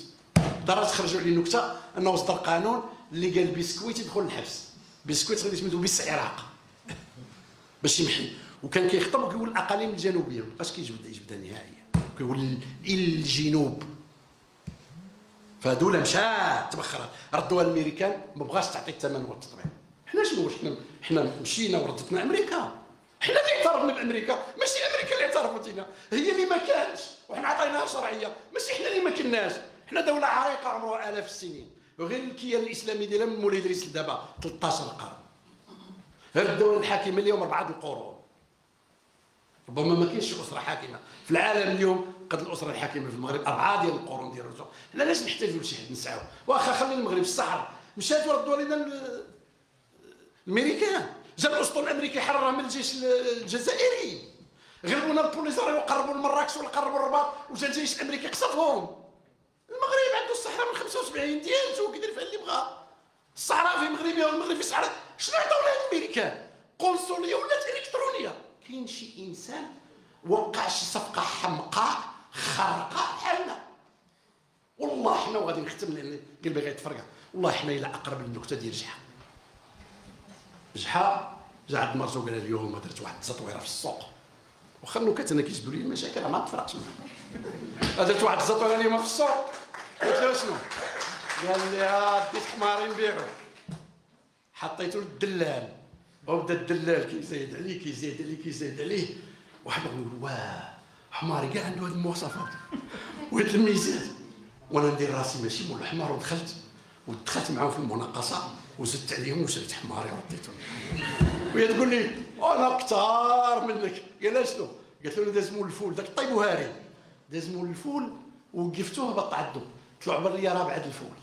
درجه خرجوا عليه نكته أنه صدر قانون اللي قال بسكويت يدخل الحبس. بسكويت غادي يسميتو بس العراق (laughs) باش يمحي. وكان كيخطب وكيقول الأقاليم الجنوبية. مابقاش كيجبد يجبدها نهائيا؟ كيقول الجنوب. فهذولا مشات تبخرت ردوها الامريكان ما بغاش تعطي الثمن والتطبيع حنا شنو حنا مشينا وردتنا أمريكا؟ حنا اللي اعترفنا بأمريكا ماشي أمريكا اللي اعترفت لنا هي اللي ما كانش وحنا عطيناها شرعية ماشي حنا اللي ما كناش. حنا دولة عريقة عمرها آلاف السنين وغير الكيان الإسلامي ديالها من مولاي ادريس لدابا 13 قرن غير الدولة الحاكمة اليوم أربعة القرون. ربما ما كاينش أسرة حاكمة. في العالم اليوم قد الأسرة الحاكمة في المغرب أربعة ديال القرون ديال الرجوع. حنا علاش نحتاجوا لشي حد نسعاو واخا خلي المغرب الصحراء مشات وردوا علينا الامريكان جا الاسطول الامريكي من الجيش الجزائري. غلبونا البوليساريو وقربوا لمراكش وقربوا الرباط وجا الجيش الأمريكي قصفهم. المغرب عنده الصحراء من 75 ديالته كيدير فيها اللي بغا. الصحراء في مغربية والمغرب في صحراء. شنو عطاو لها الامريكان قنصلية ولات إلكترونية؟ كاين شي إنسان وقع شي صفقة حمقاء خارقة بحالنا والله حنا وغادي نختم لأن قلبي غيتفرقع. والله حنا إلى أقرب للنكتة ديال جحا جحا جا عند مرته قال اليوم درت واحد التطويره في السوق. واخا النكت أنا كيجبدوا لي المشاكل ما تفرقش درت واحد التطويره اليوم في السوق. قلت له شنو؟ قال لي ديت حمارين نبيعو. حطيته للدلال. وبدا الدلال كيزايد عليه كيزايد عليه كيزايد عليه. واحد يقول واه حماري كاع عنده هذه المواصفات. وهاد الميزات وأنا ندير راسي ماشي مول الحمار ودخلت. ودخلت معاهم في المناقصة. وزدت عليهم وشريت حماري ورديتهم وهي تقول لي أنا كثار منك. قال شنو؟ قالت له داز مول الفول. داك طيب وهاري؟ داز مول الفول وقفتوه هبط عدو طلعوا عبر لي رابعه الفول.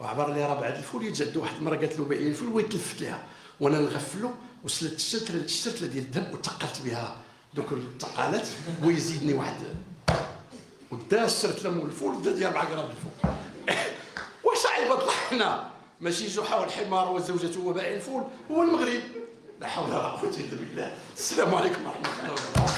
وعبر لي رابعه الفول يتجد واحد المرة قالت له بيعي الفول. ويتلفت لها وأنا نغفلو وسلت الشتله الشتله ديال الذهب وتقلت بها دوك التقالات ويزيدني واحد. ودا الشرت مول الفول ودا ديال 4 غرام الفول. (laughs) واش عيبط حنا ماشي جحا والحمار وزوجته وبائع الفول هو المغرب لا حول ولا قوة إلا بالله. السلام عليكم ورحمة الله وبركاته.